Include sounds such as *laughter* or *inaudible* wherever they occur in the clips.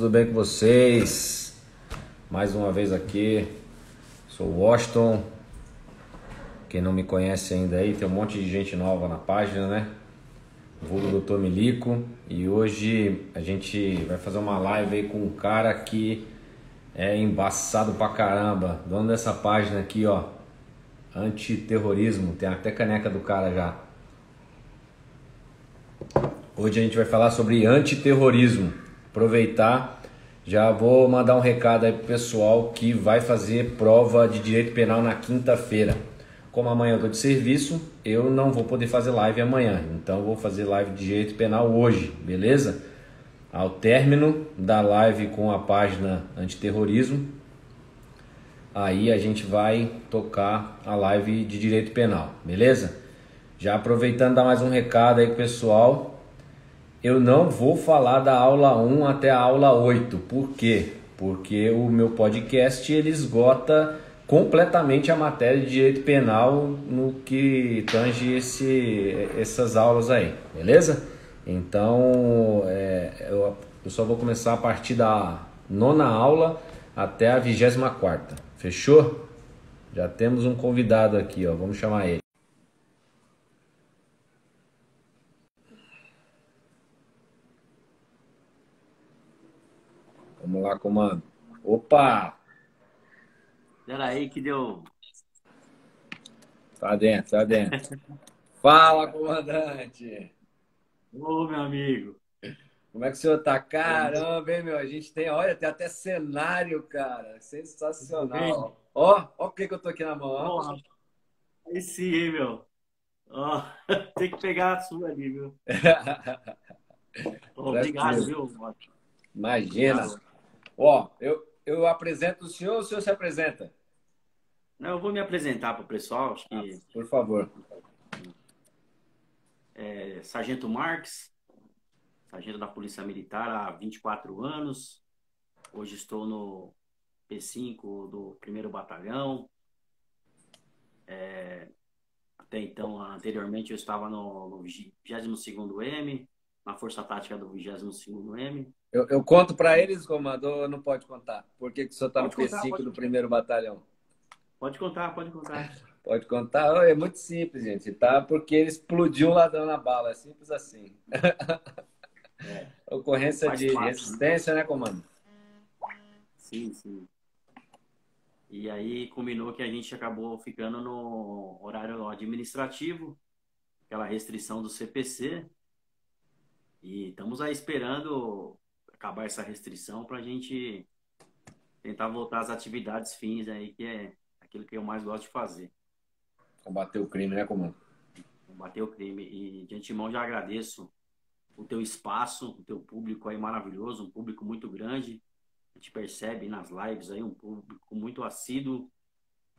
tudo bem com vocês? Mais uma vez aqui, sou Washington. Quem não me conhece ainda aí, tem um monte de gente nova na página, né? Vulgo Dr. Milico. E hoje a gente vai fazer uma live aí com um cara que é embaçado pra caramba. Dono dessa página aqui, ó. Antiterrorismo. Tem até caneca do cara já. Hoje a gente vai falar sobre antiterrorismo. Aproveitar, já vou mandar um recado aí pro pessoal que vai fazer prova de direito penal na quinta-feira. Como amanhã eu tô de serviço, eu não vou poder fazer live amanhã. Então vou fazer live de direito penal hoje, beleza? Ao término da live com a página antiterrorismo, aí a gente vai tocar a live de direito penal, beleza? Já aproveitando dar mais um recado aí pro pessoal, eu não vou falar da aula 1 até a aula 8. Por quê? Porque o meu podcast ele esgota completamente a matéria de direito penal no que tange esse, essas aulas aí, beleza? Então é, eu, eu só vou começar a partir da nona aula até a vigésima quarta. Fechou? Já temos um convidado aqui, ó. Vamos chamar ele. Vamos lá, comando. Opa! Espera aí que deu. Tá dentro, tá dentro. Fala, comandante! Ô, meu amigo! Como é que o senhor tá? Caramba, hein, meu? A gente tem, olha, tem até cenário, cara. Sensacional. Ó, ó o que que eu tô aqui na mão, ó. Aí sim, hein, meu? Ó, *laughs* tem que pegar a sua ali, viu? *laughs* Obrigado, viu? Imagina. Ó, eu, eu apresento o senhor ou o senhor se apresenta? Não, eu vou me apresentar para o pessoal. Acho que... Ah, por favor. É, Sargento Marques, sargento da Polícia Militar há 24 anos. Hoje estou no P5 do 1 Batalhão. É, até então, anteriormente, eu estava no, no 22º-M, na Força Tática do 22º-M. Eu, eu conto para eles, comandante, ou não pode contar? Por que, que o senhor está no contar, P5 pode... do 1 Batalhão? Pode contar, pode contar. Pode contar? É muito simples, gente, tá? Porque ele explodiu lá dando a bala, é simples assim. *laughs* É. Ocorrência Faz de parte, resistência, né, comando? Sim, sim. E aí combinou que a gente acabou ficando no horário administrativo, aquela restrição do CPC. E estamos aí esperando acabar essa restrição para a gente tentar voltar às atividades fins aí, que é aquilo que eu mais gosto de fazer. Combater o crime, né, comando? Combater o crime. E de antemão já agradeço o teu espaço, o teu público aí maravilhoso, um público muito grande. A gente percebe nas lives aí um público muito assíduo.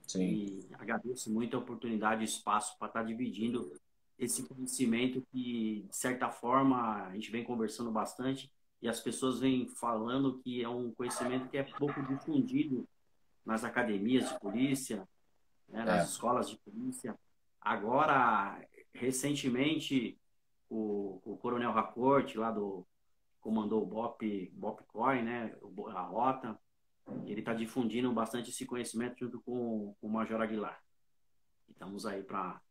Sim. E agradeço muito a oportunidade e espaço para estar dividindo esse conhecimento que, de certa forma, a gente vem conversando bastante e as pessoas vêm falando que é um conhecimento que é pouco difundido nas academias de polícia, né, nas é. escolas de polícia. Agora, recentemente, o, o Coronel Racorte, lá do comandou o BOP, BOP COI, né, a rota, ele está difundindo bastante esse conhecimento junto com, com o Major Aguilar. Estamos aí para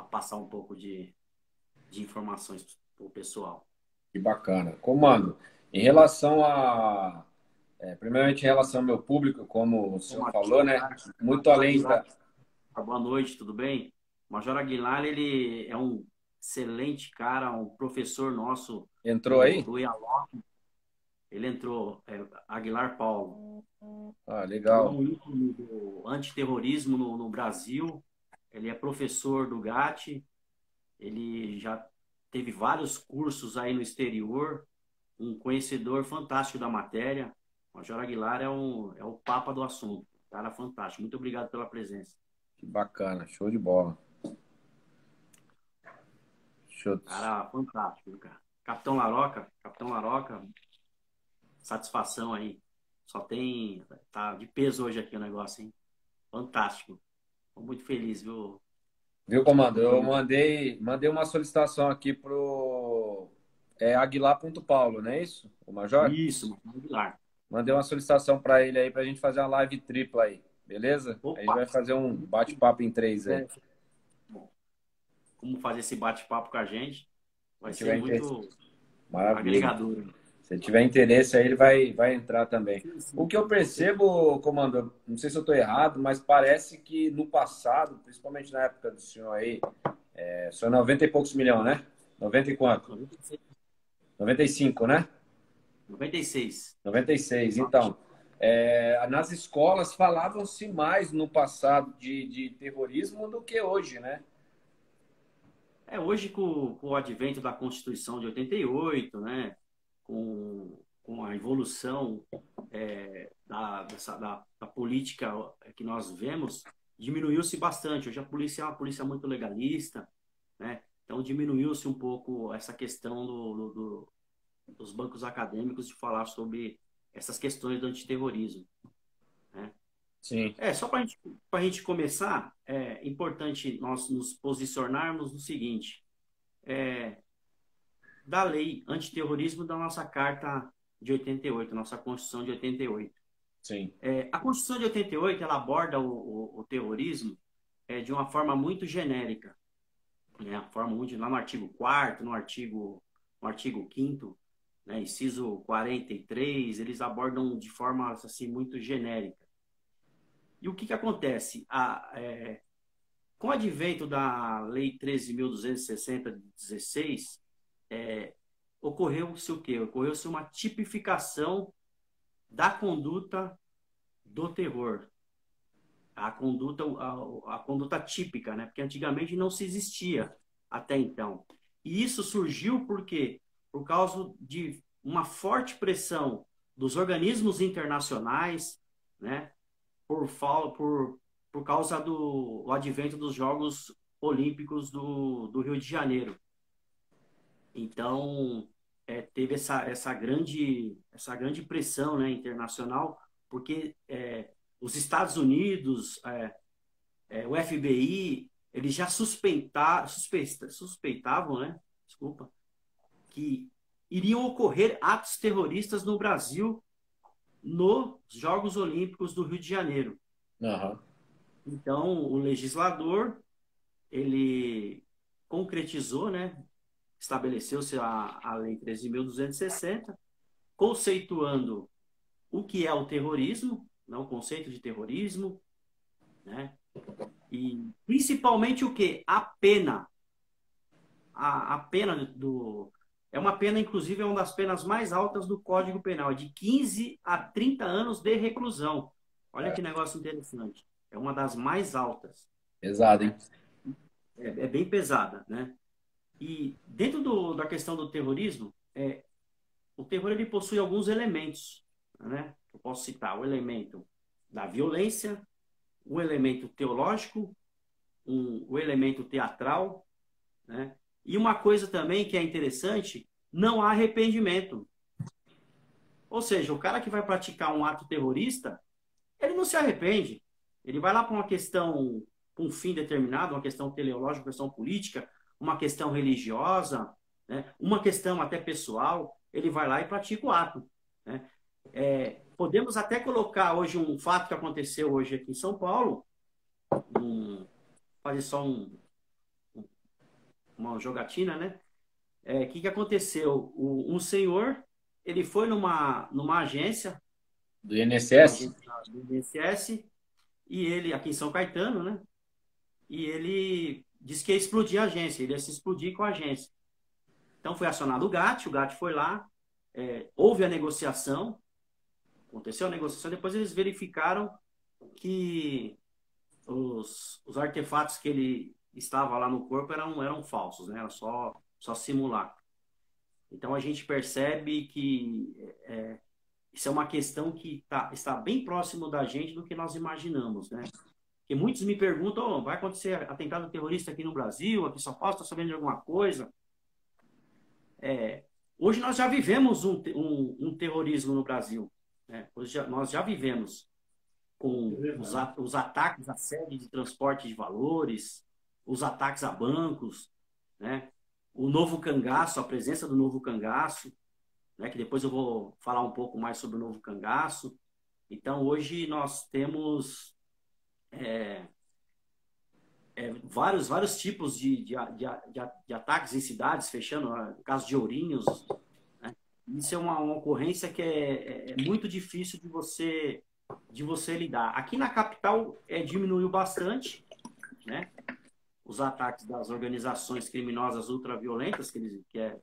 passar um pouco de, de informações para o pessoal. Que bacana. Comando, em relação a. É, primeiramente, em relação ao meu público, como o senhor falou, né? Muito além da. Boa noite, tudo bem? O Major Aguilar, ele é um excelente cara, um professor nosso. Entrou aí? Do IALOC. Ele entrou, é, Aguilar Paulo. Ah, legal. Um antiterrorismo no, no Brasil. Ele é professor do GAT. Ele já teve vários cursos aí no exterior, um conhecedor fantástico da matéria. O Major Aguilar é, um, é o papa do assunto. Cara fantástico. Muito obrigado pela presença. Que bacana, show de bola. Show. Cara fantástico, cara. Capitão Laroca, Capitão Laroca, satisfação aí. Só tem. Tá de peso hoje aqui o negócio, hein? Fantástico. Tô muito feliz, viu, Viu, comando? Eu mandei, mandei uma solicitação aqui pro é, Aguilar.paulo, não é isso? O Major? Isso, Aguilar. Mandei uma solicitação para ele aí para a gente fazer uma live tripla aí, beleza? Opa. A gente vai fazer um bate-papo em três aí. Como fazer esse bate-papo com a gente? Vai ser muito agregador. Se tiver interesse aí, ele vai, vai entrar também. O que eu percebo, comando, não sei se eu estou errado, mas parece que no passado, principalmente na época do senhor aí, é, são 90 e poucos milhões, né? 90 e quanto? 96. 95, né? 96. 96, então. É, nas escolas falavam-se mais no passado de, de terrorismo do que hoje, né? É, hoje com, com o advento da Constituição de 88, né? Com, com a evolução é, da, dessa, da, da, política que nós vemos, diminuiu-se bastante. Hoje a polícia é uma polícia muito legalista, né? Então diminuiu-se um pouco essa questão do, do, do, dos bancos acadêmicos de falar sobre essas questões do antiterrorismo. Né? Sim. É, só para gente, a gente começar, é importante nós nos posicionarmos no seguinte. É, da lei antiterrorismo da nossa Carta de 88, nossa Constituição de 88. Sim. É, a Constituição de 88 ela aborda o, o, o terrorismo é, de uma forma muito genérica. Né? A forma muito, lá no artigo 4 no artigo, no artigo 5 né, inciso 43, eles abordam de forma assim, muito genérica. E o que, que acontece? A, é, com o advento da Lei 13.260 de 16, é, ocorreu-se o quê? Ocorreu-se uma tipificação da conduta do terror. A conduta, a, a, conduta típica, né? Porque antigamente não se existia até então. E isso surgiu por quê? Por causa de uma forte pressão dos organismos internacionais, né? Por, por, por causa do advento dos Jogos Olímpicos do, do Rio de Janeiro. Então, é, teve essa, essa, grande, essa grande pressão né, internacional, porque é, os Estados Unidos, é, é o FBI, eles já suspeita, suspeita, suspeitavam, né, desculpa, que iriam ocorrer atos terroristas no Brasil nos Jogos Olímpicos do Rio de Janeiro. Uhum. Então, o legislador, ele concretizou, né, estabeleceu-se a, a Lei 13.260, conceituando o que é o terrorismo, né, o conceito de terrorismo, né? E principalmente o que? A pena. A, a pena do, é uma pena, inclusive, é uma das penas mais altas do Código Penal, é de 15 a 30 anos de reclusão. Olha é. que negócio interessante. É uma das mais altas. Pesada, hein? É, é, bem pesada, né? E dentro do, da questão do terrorismo, é, o terror ele possui alguns elementos, né? Eu posso citar o elemento da violência, o elemento teológico, o elemento teatral, né? E uma coisa também que é interessante, não há arrependimento. Ou seja, o cara que vai praticar um ato terrorista, ele não se arrepende. Ele vai lá para uma questão, para um fim determinado, uma questão teleológica, uma questão política, uma questão religiosa, né? uma questão até pessoal, ele vai lá e pratica o ato. Né? É, podemos até colocar hoje um fato que aconteceu hoje aqui em São Paulo, um, fazer só um, uma jogatina, né? O é, que, que aconteceu? O, um senhor, ele foi numa, numa agência do INSS? Do INSS, e ele, aqui em São Caetano, né? E ele disse que ia explodir a agência, ele ia se explodir com a agência. Então foi acionado o GAT, o GAT foi lá, é, houve a negociação, aconteceu a negociação, depois eles verificaram que os, os artefatos que ele estava lá no corpo eram, eram falsos, né? Era só, só simular. Então a gente percebe que é, isso é uma questão que tá, está bem próximo da gente do que nós imaginamos, né? Porque muitos me perguntam, oh, vai acontecer atentado terrorista aqui no Brasil, aqui em São Paulo, está sabendo de alguma coisa? É, hoje nós já vivemos um, um, um terrorismo no Brasil. Né? Hoje já, nós já vivemos com os, os ataques à sede de transporte de valores, os ataques a bancos, né? o novo cangaço, a presença do novo cangaço, né? que depois eu vou falar um pouco mais sobre o novo cangaço. Então, hoje nós temos é, é, vários, vários tipos de, de, de, de, ataques em cidades, fechando, no caso de Ourinhos. Né? Isso é uma, uma ocorrência que é, é, é, muito difícil de você, de você lidar. Aqui na capital é, diminuiu bastante, né? os ataques das organizações criminosas ultraviolentas, que, eles, que é,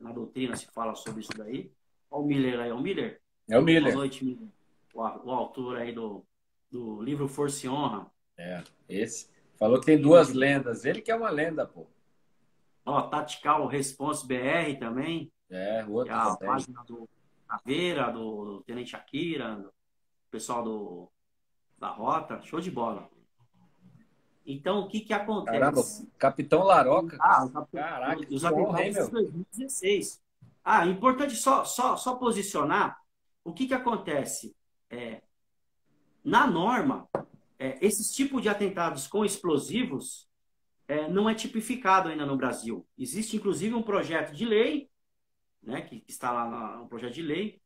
na doutrina se fala sobre isso daí. Olha o Miller aí, é o Miller? É o Miller. Boa noite, Miller. O, o autor aí do, do livro Força e Honra. É, esse. Falou que tem duas lendas. Ele que é uma lenda, pô. Ó, Tactical Response BR também. É, o outro é a página do Caveira, do, Tenente Akira, do pessoal do, da Rota. Show de bola. Então, o que que acontece? Caramba, Capitão Laroca. Ah, Caraca, os atentados de 2016. Ah, importante só, só, só posicionar o que que acontece. É, na norma, é, esses tipos de atentados com explosivos é, não é tipificado ainda no Brasil. Existe, inclusive, um projeto de lei, né, que está lá no projeto de lei,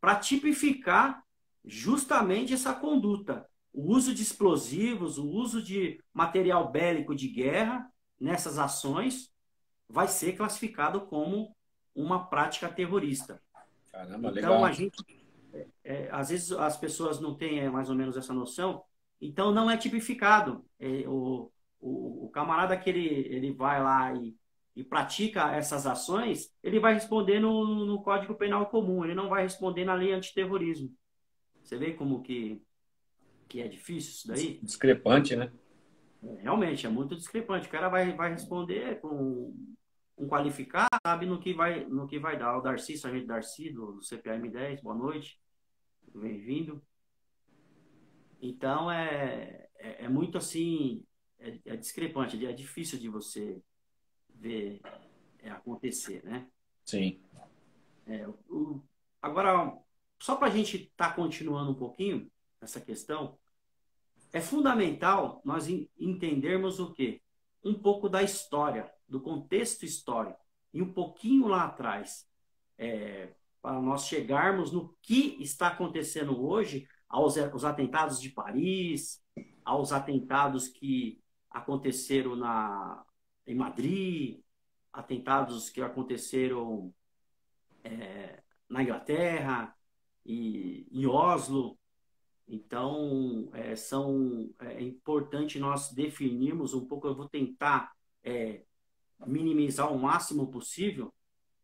para tipificar justamente essa conduta o uso de explosivos, o uso de material bélico de guerra nessas ações vai ser classificado como uma prática terrorista. Caramba, então legal. a gente, é, às vezes as pessoas não têm é, mais ou menos essa noção, então não é tipificado. É, o, o, o, camarada que ele, ele vai lá e, e pratica essas ações, ele vai responder no, no Código Penal Comum, ele não vai responder na lei antiterrorismo. Você vê como que que é difícil isso daí. Discrepante, né? É, realmente, é muito discrepante. O cara vai, vai responder com um qualificado, sabe no que vai, no que vai dar. O Darcy, sargento Darcy, do, do CPM 10, boa noite. Bem-vindo. Então, é, é, é, muito assim, é, é discrepante, é difícil de você ver é, acontecer, né? Sim. É, o, agora, só para a gente estar tá continuando um pouquinho, essa questão, é fundamental nós entendermos o quê? Um pouco da história, do contexto histórico, e um pouquinho lá atrás, é, para nós chegarmos no que está acontecendo hoje, aos, atentados de Paris, aos atentados que aconteceram na, em Madrid, atentados que aconteceram é, na Inglaterra e em Oslo, então, é, são, é importante nós definirmos um pouco, eu vou tentar é, minimizar o máximo possível,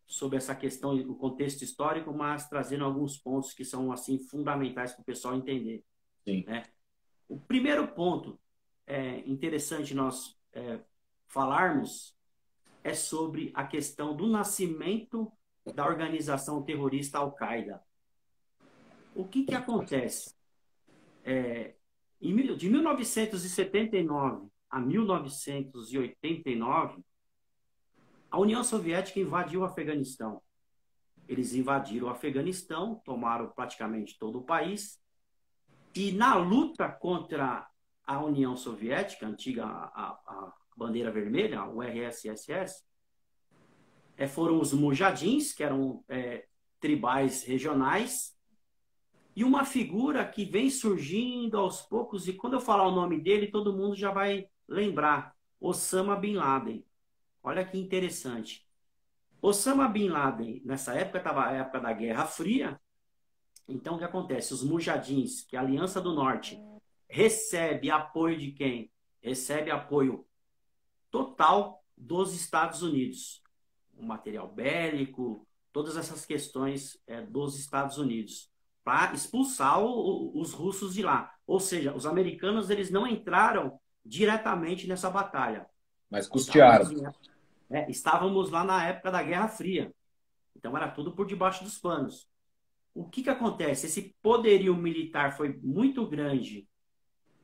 sobre essa questão, o contexto histórico, mas trazendo alguns pontos que são assim fundamentais para o pessoal entender. Sim. Né? O primeiro ponto é interessante nós é, falarmos é sobre a questão do nascimento da organização terrorista Al-Qaeda. O que, que acontece? É, de 1979 a 1989, a União Soviética invadiu o Afeganistão. Eles invadiram o Afeganistão, tomaram praticamente todo o país, e na luta contra a União Soviética, antiga a, a bandeira vermelha, o RSSS, é, foram os mujadins, que eram é, tribais regionais, e uma figura que vem surgindo aos poucos, e quando eu falar o nome dele, todo mundo já vai lembrar, Osama Bin Laden. Olha que interessante. Osama Bin Laden, nessa época, estava a época da Guerra Fria. Então, o que acontece? Os mujadins, que é a Aliança do Norte, recebe apoio de quem? Recebe apoio total dos Estados Unidos. O material bélico, todas essas questões é, dos Estados Unidos para expulsar o, os russos de lá. Ou seja, os americanos eles não entraram diretamente nessa batalha. Mas custearam. É, estávamos lá na época da Guerra Fria. Então era tudo por debaixo dos panos. O que, que acontece? Esse poderio militar foi muito grande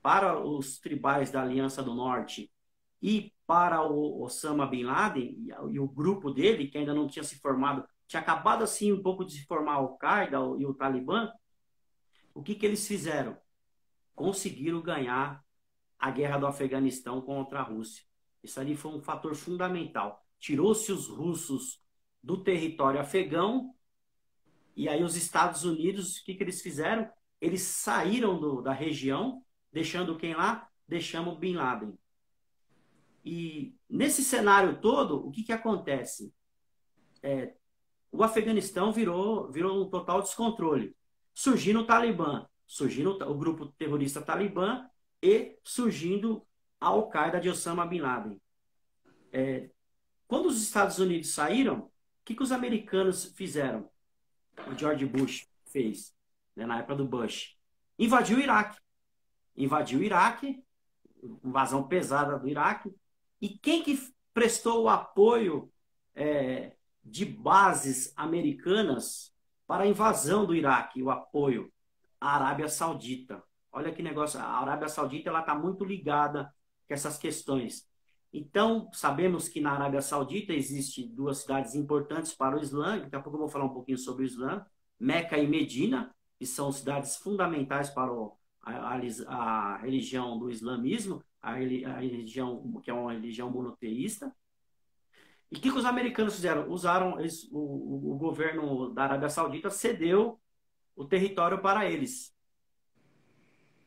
para os tribais da Aliança do Norte e para o Osama Bin Laden e o grupo dele, que ainda não tinha se formado, tinha acabado assim um pouco de se formar a Al-Qaeda e o Talibã, o que, que eles fizeram? Conseguiram ganhar a guerra do Afeganistão contra a Rússia. Isso ali foi um fator fundamental. Tirou-se os russos do território afegão e aí os Estados Unidos, o que, que eles fizeram? Eles saíram do, da região, deixando quem lá? Deixamos Bin Laden. E nesse cenário todo, o que, que acontece? É, o Afeganistão virou, virou um total descontrole. Surgindo o Talibã, surgindo o grupo terrorista Talibã e surgindo a Al-Qaeda de Osama Bin Laden. É, quando os Estados Unidos saíram, o que, que os americanos fizeram? O George Bush fez, né, na época do Bush. Invadiu o Iraque. Invadiu o Iraque, invasão pesada do Iraque. E quem que prestou o apoio é, de bases americanas para a invasão do Iraque, o apoio? A Arábia Saudita. Olha que negócio, a Arábia Saudita ela está muito ligada com essas questões. Então, sabemos que na Arábia Saudita existem duas cidades importantes para o Islã, daqui a pouco eu vou falar um pouquinho sobre o Islã, Meca e Medina, que são cidades fundamentais para o, a, a, a, religião do islamismo, a, a, religião que é uma religião monoteísta. E o que, que os americanos fizeram? Usaram eles, o, o governo da Arábia Saudita cedeu o território para eles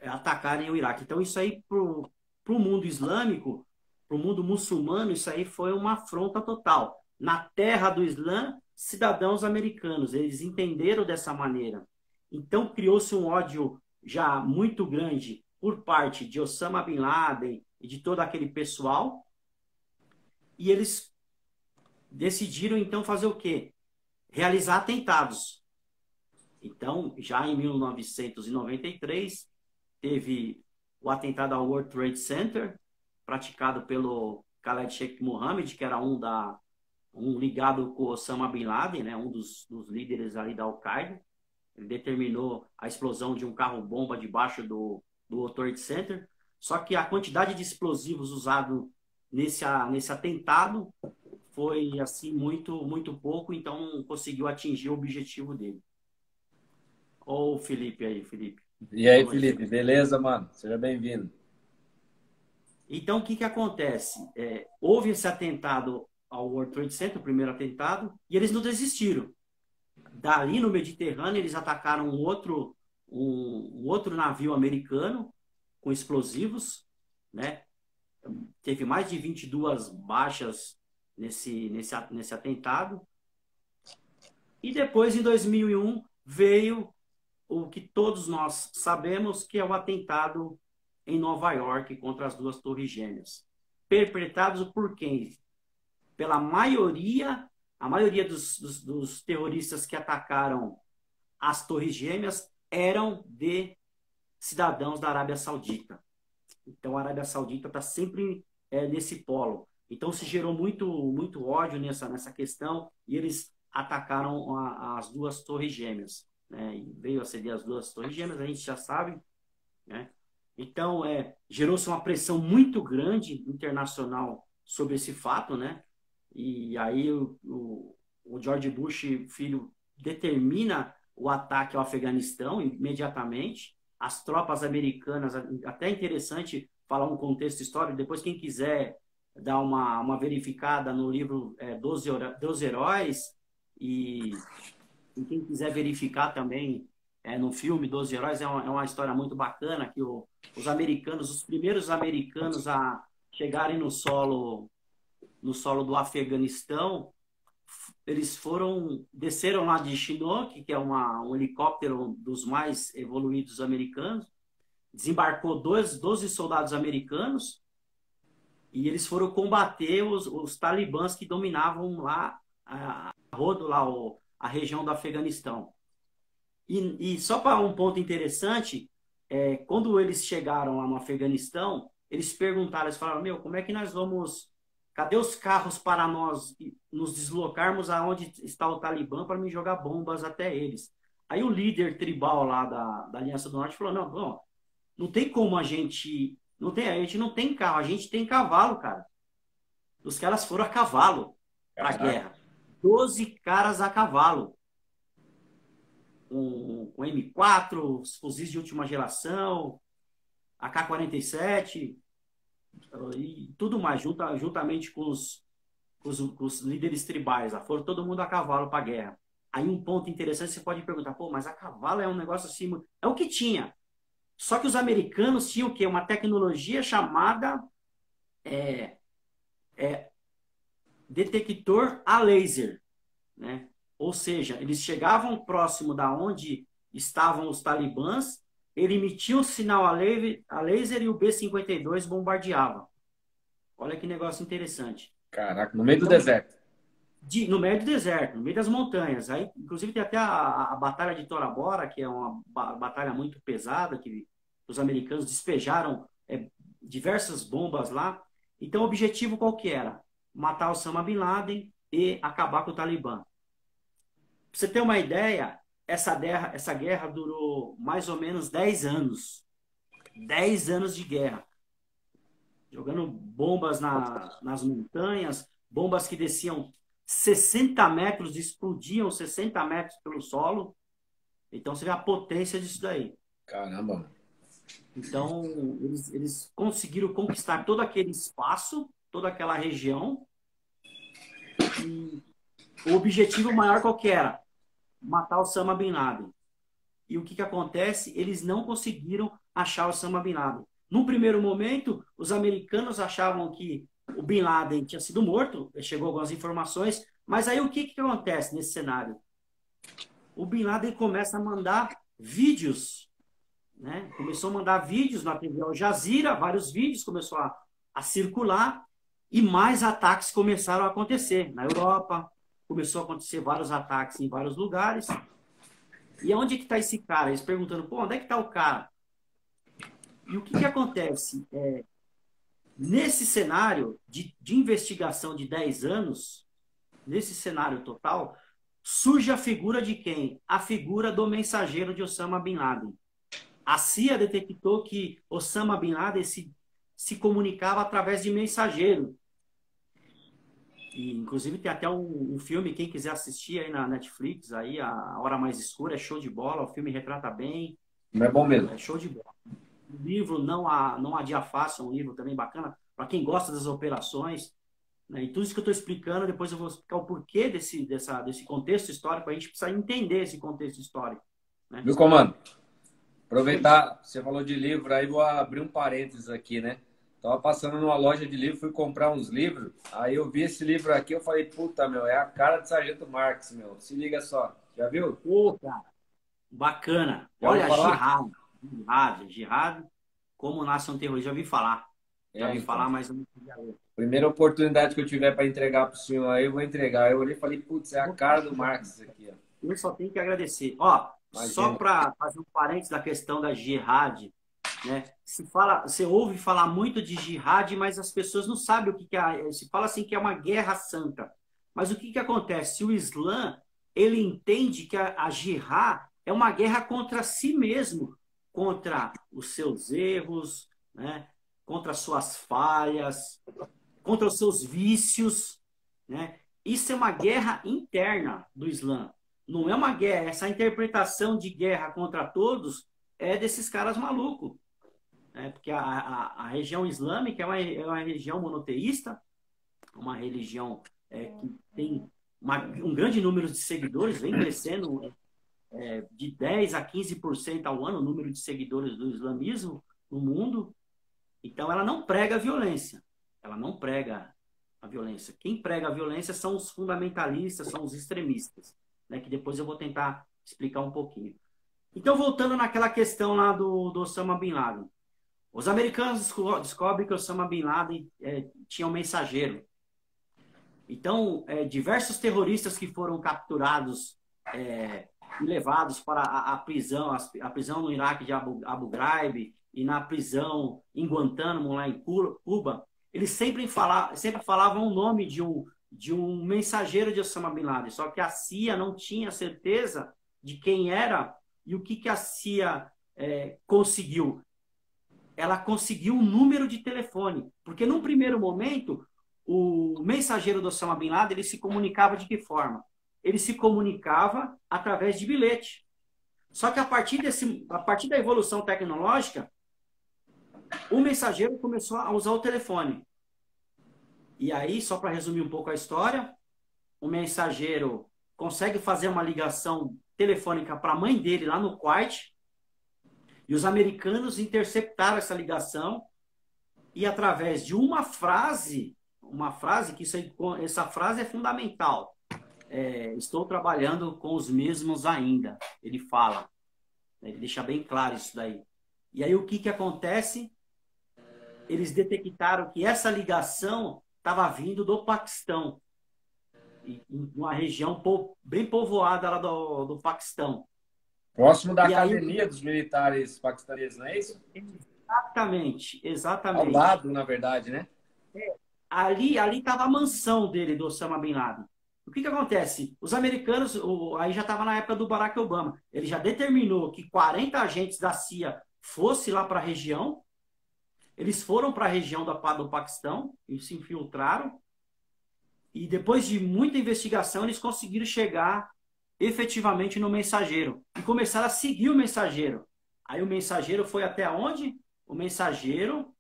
atacarem o Iraque. Então, isso aí, para o mundo islâmico, para o mundo muçulmano, isso aí foi uma afronta total. Na terra do Islã, cidadãos americanos, eles entenderam dessa maneira. Então, criou-se um ódio já muito grande por parte de Osama Bin Laden e de todo aquele pessoal. E eles decidiram, então, fazer o quê? Realizar atentados. Então, já em 1993, teve o atentado ao World Trade Center, praticado pelo Khaled Sheikh Mohammed, que era um da um ligado com Osama Bin Laden, né, um dos, dos líderes ali da Al-Qaeda. Ele determinou a explosão de um carro-bomba debaixo do, do World Trade Center. Só que a quantidade de explosivos usado nesse, nesse atentado foi assim muito muito pouco, então não conseguiu atingir o objetivo dele. Ou o Felipe aí, Felipe. E aí, Felipe, beleza, mano? Seja bem-vindo. Então, o que, que acontece? É, houve esse atentado ao World Trade Center, o primeiro atentado, e eles não desistiram. Dali no Mediterrâneo, eles atacaram um outro, um, um outro navio americano com explosivos, né? Teve mais de 22 baixas nesse, nesse, nesse atentado. E depois, em 2001, veio o que todos nós sabemos que é o atentado em Nova York contra as duas torres gêmeas. Perpetrados por quem? Pela maioria a maioria dos, dos, dos terroristas que atacaram as Torres Gêmeas eram de cidadãos da Arábia Saudita. Então, a Arábia Saudita está sempre é, nesse polo. Então, se gerou muito, muito ódio nessa, nessa questão e eles atacaram a, as duas Torres Gêmeas. Né? E veio a ceder as duas Torres Gêmeas, a gente já sabe. Né? Então, é, gerou-se uma pressão muito grande internacional sobre esse fato, né? E aí o, o, o George Bush, filho, determina o ataque ao Afeganistão imediatamente. As tropas americanas, até interessante falar um contexto histórico, depois quem quiser dar uma, uma verificada no livro é, Dos, Dos Heróis e, e, quem quiser verificar também é, no filme Dos Heróis, é uma, é uma história muito bacana que o, os americanos, os primeiros americanos a chegarem no solo no solo do Afeganistão, eles foram desceram lá de Chinook, que é uma, um helicóptero dos mais evoluídos americanos, desembarcou dois, 12 soldados americanos e eles foram combater os, os talibãs que dominavam lá a, rodo lá o, a região do Afeganistão. E, e só para um ponto interessante, é, quando eles chegaram lá no Afeganistão, eles perguntaram, eles falaram, meu, como é que nós vamos Cadê os carros para nós nos deslocarmos aonde está o Talibã para me jogar bombas até eles? Aí o líder tribal lá da, da Aliança do Norte falou: não, não, não tem como a gente. Não tem, a gente não tem carro, a gente tem cavalo, cara. Os caras foram a cavalo para a guerra. Doze caras a cavalo. Com, com M4, fuzis de última geração, AK-47, e tudo mais, junta, juntamente com os, com os, com os líderes tribais. Lá. Foram todo mundo a cavalo para a guerra. Aí um ponto interessante, você pode perguntar, pô, mas a cavalo é um negócio assim... É o que tinha. Só que os americanos tinham o quê? Uma tecnologia chamada é, é, detector a laser. Né? Ou seja, eles chegavam próximo da onde estavam os talibãs ele emitia um sinal a laser e o B-52 bombardeava. Olha que negócio interessante. Caraca, no meio do então, deserto. De, no meio do deserto, no meio das montanhas. Aí, inclusive, tem até a, a Batalha de Tora Bora, que é uma batalha muito pesada, que os americanos despejaram é, diversas bombas lá. Então, o objetivo qual que era? Matar Osama Bin Laden e acabar com o Talibã. Pra você ter uma ideia, essa guerra, essa guerra durou mais ou menos 10 anos. 10 anos de guerra. Jogando bombas na, nas montanhas, bombas que desciam 60 metros, explodiam 60 metros pelo solo. Então, você vê a potência disso daí. Caramba. Então, eles, eles conseguiram conquistar todo aquele espaço, toda aquela região. E o objetivo maior qual era? matar o Osama Bin Laden. E o que, que acontece? Eles não conseguiram achar o Osama Bin Laden. No primeiro momento, os americanos achavam que o Bin Laden tinha sido morto, chegou algumas informações, mas aí o que, que acontece nesse cenário? O Bin Laden começa a mandar vídeos, né? começou a mandar vídeos na TV Al Jazeera, vários vídeos começou a, a circular, e mais ataques começaram a acontecer na Europa, começou a acontecer vários ataques em vários lugares. E onde é que está esse cara? Eles perguntando, pô, onde é que está o cara? E o que, que acontece? É, nesse cenário de, de investigação de 10 anos, nesse cenário total, surge a figura de quem? A figura do mensageiro de Osama Bin Laden. A CIA detectou que Osama Bin Laden se, se comunicava através de mensageiro. E, inclusive tem até um, um, filme, quem quiser assistir aí na Netflix, aí a Hora Mais Escura, é show de bola, o filme retrata bem. Não é bom mesmo. É show de bola. O livro Não Há, não há Dia Fácil, é um livro também bacana, para quem gosta das operações. Né? E tudo isso que eu estou explicando, depois eu vou explicar o porquê desse, dessa, desse contexto histórico, a gente precisa entender esse contexto histórico. Né? Viu, comando? Aproveitar, você falou de livro, aí vou abrir um parênteses aqui, né? Tava passando numa loja de livro, fui comprar uns livros. Aí eu vi esse livro aqui, eu falei, puta, meu, é a cara de Sargento Marx, meu. Se liga só. Já viu? Puta, bacana. Já Olha, Jihad. Jihad, Jihad, como nasce um terrorista, já ouvi falar. Já é, então. falar mais um Primeira oportunidade que eu tiver para entregar para o senhor aí, eu vou entregar. Eu olhei e falei, putz, é a cara do isso aqui. Ó. Eu só tenho que agradecer. Ó, Imagina. só para fazer um parênteses da questão da jihad, né? Se fala, você ouve falar muito de jihad, mas as pessoas não sabem o que, que é. Se fala assim que é uma guerra santa. Mas o que, que acontece? O Islã ele entende que a, a jihad é uma guerra contra si mesmo, contra os seus erros, né? contra as suas falhas, contra os seus vícios. Né? Isso é uma guerra interna do Islã. Não é uma guerra. Essa interpretação de guerra contra todos é desses caras malucos. Né? Porque a, a, a, região islâmica é uma, é uma região monoteísta, uma religião é, que tem uma, um grande número de seguidores, vem crescendo é, de 10 a 15% ao ano o número de seguidores do islamismo no mundo. Então, ela não prega a violência. Ela não prega a violência. Quem prega a violência são os fundamentalistas, são os extremistas, né? que depois eu vou tentar explicar um pouquinho. Então, voltando naquela questão lá do, do Osama Bin Laden. Os americanos descobrem que Osama Bin Laden é, tinha um mensageiro. Então, é, diversos terroristas que foram capturados é, e levados para a, a prisão, a, a, prisão no Iraque de Abu, Abu Ghraib e na prisão em Guantánamo, lá em Cuba, eles sempre, fala, sempre falavam o nome de um, de um mensageiro de Osama Bin Laden, só que a CIA não tinha certeza de quem era e o que, que a CIA é, conseguiu ela conseguiu um número de telefone. Porque num primeiro momento, o mensageiro do Osama Bin Laden ele se comunicava de que forma? Ele se comunicava através de bilhete. Só que a partir, desse, a partir da evolução tecnológica, o mensageiro começou a usar o telefone. E aí, só para resumir um pouco a história, o mensageiro consegue fazer uma ligação telefônica para a mãe dele lá no Kuwait, e os americanos interceptaram essa ligação e através de uma frase, uma frase que isso aí, essa frase é fundamental. É, estou trabalhando com os mesmos ainda. Ele fala, ele deixa bem claro isso daí. E aí o que que acontece? Eles detectaram que essa ligação estava vindo do Paquistão, uma região bem povoada lá do, do Paquistão. Próximo da e academia aí... dos militares paquistaneses, não é isso? Exatamente, exatamente. Ao lado, na verdade, né? É, ali ali estava a mansão dele, do Osama Bin Laden. O que, que acontece? Os americanos, o, aí já estava na época do Barack Obama, ele já determinou que 40 agentes da CIA fossem lá para a região. Eles foram para a região do, do Paquistão e se infiltraram. E depois de muita investigação, eles conseguiram chegar efetivamente no mensageiro e começaram a seguir o mensageiro. Aí o mensageiro foi até onde? O mensageiro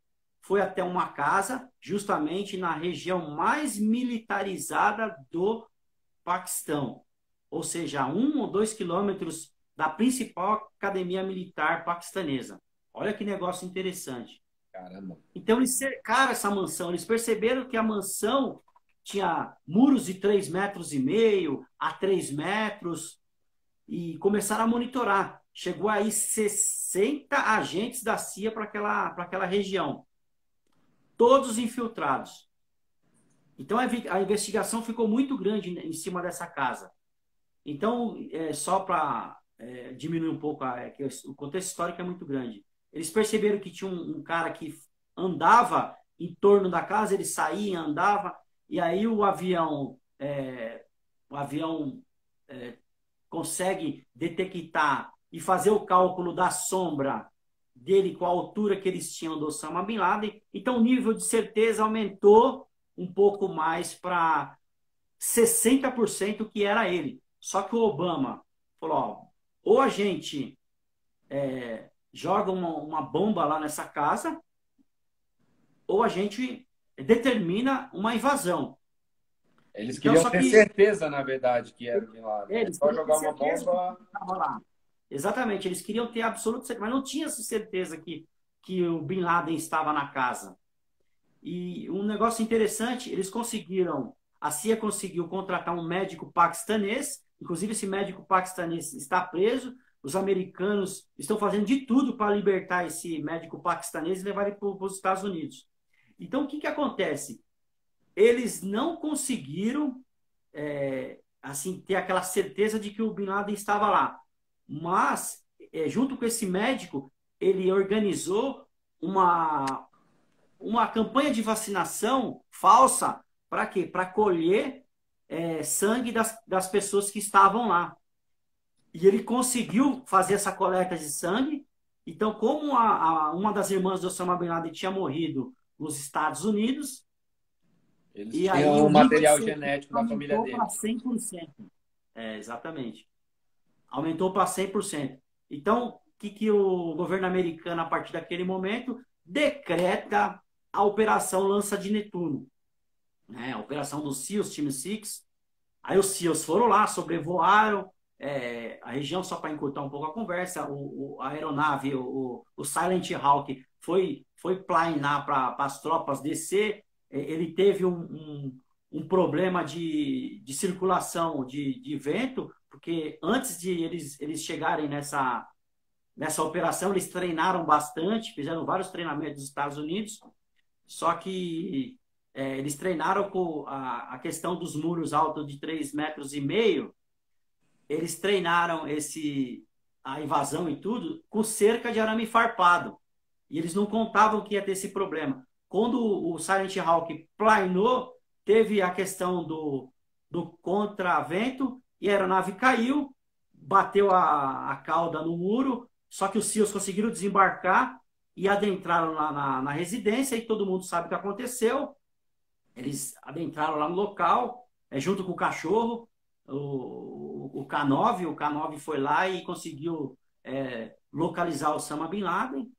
foi até uma casa, justamente na região mais militarizada do Paquistão, ou seja, um ou dois quilômetros da principal academia militar paquistanesa. Olha que negócio interessante. Caramba. Então eles cercaram essa mansão, eles perceberam que a mansão tinha muros de 3 metros e meio a 3 metros e começaram a monitorar. Chegou aí 60 agentes da CIA para aquela, aquela região, todos infiltrados. Então a, investigação ficou muito grande em cima dessa casa. Então, é, só para é, diminuir um pouco, a, é, o contexto histórico é muito grande. Eles perceberam que tinha um, um cara que andava em torno da casa, ele saía, andava, e aí o avião, é, o avião é, consegue detectar e fazer o cálculo da sombra dele com a altura que eles tinham do Osama Bin Laden. Então o nível de certeza aumentou um pouco mais para 60% que era ele. Só que o Obama falou: ó, ou a gente é, joga uma, uma bomba lá nessa casa, ou a gente determina uma invasão. Eles então, queriam ter que... certeza, na verdade, que era de lá. Eles só jogar uma bomba. Lá. Exatamente, eles queriam ter absoluta certeza, mas não tinha certeza que, que o Bin Laden estava na casa. E um negócio interessante, eles conseguiram, a CIA conseguiu contratar um médico paquistanês, inclusive esse médico paquistanês está preso, os americanos estão fazendo de tudo para libertar esse médico paquistanês e levar ele para os Estados Unidos. Então, o que, que acontece? Eles não conseguiram é, assim ter aquela certeza de que o Bin Laden estava lá. Mas, é, junto com esse médico, ele organizou uma, uma campanha de vacinação falsa para quê? Para colher é, sangue das, das pessoas que estavam lá. E ele conseguiu fazer essa coleta de sangue. Então, como a, a, uma das irmãs do Osama Bin Laden tinha morrido nos Estados Unidos, eles e aí o material genético da família dele. Aumentou para 100%. É, exatamente. Aumentou para 100%. Então, o que, que o governo americano, a partir daquele momento, decreta a Operação Lança de Netuno. Né? A operação dos SEALs, Time Six. Aí os SEALs foram lá, sobrevoaram é, a região, só para encurtar um pouco a conversa. O, o a aeronave, o, o, Silent Hawk, foi, foi planar para as tropas descer é, ele teve um, um, um problema de, de circulação de, de vento, porque antes de eles, eles chegarem nessa, nessa operação, eles treinaram bastante, fizeram vários treinamentos nos Estados Unidos, só que é, eles treinaram com a, a questão dos muros altos de 3 metros e meio, eles treinaram esse a invasão e tudo com cerca de arame farpado. E eles não contavam que ia ter esse problema. Quando o Silent Hawk planou, teve a questão do, do contravento e a aeronave caiu, bateu a, a cauda no muro, só que os SEALs conseguiram desembarcar e adentraram lá na, na residência e todo mundo sabe o que aconteceu. Eles adentraram lá no local, é, junto com o cachorro, o, o K9, o K9 foi lá e conseguiu é, localizar o Osama Bin Laden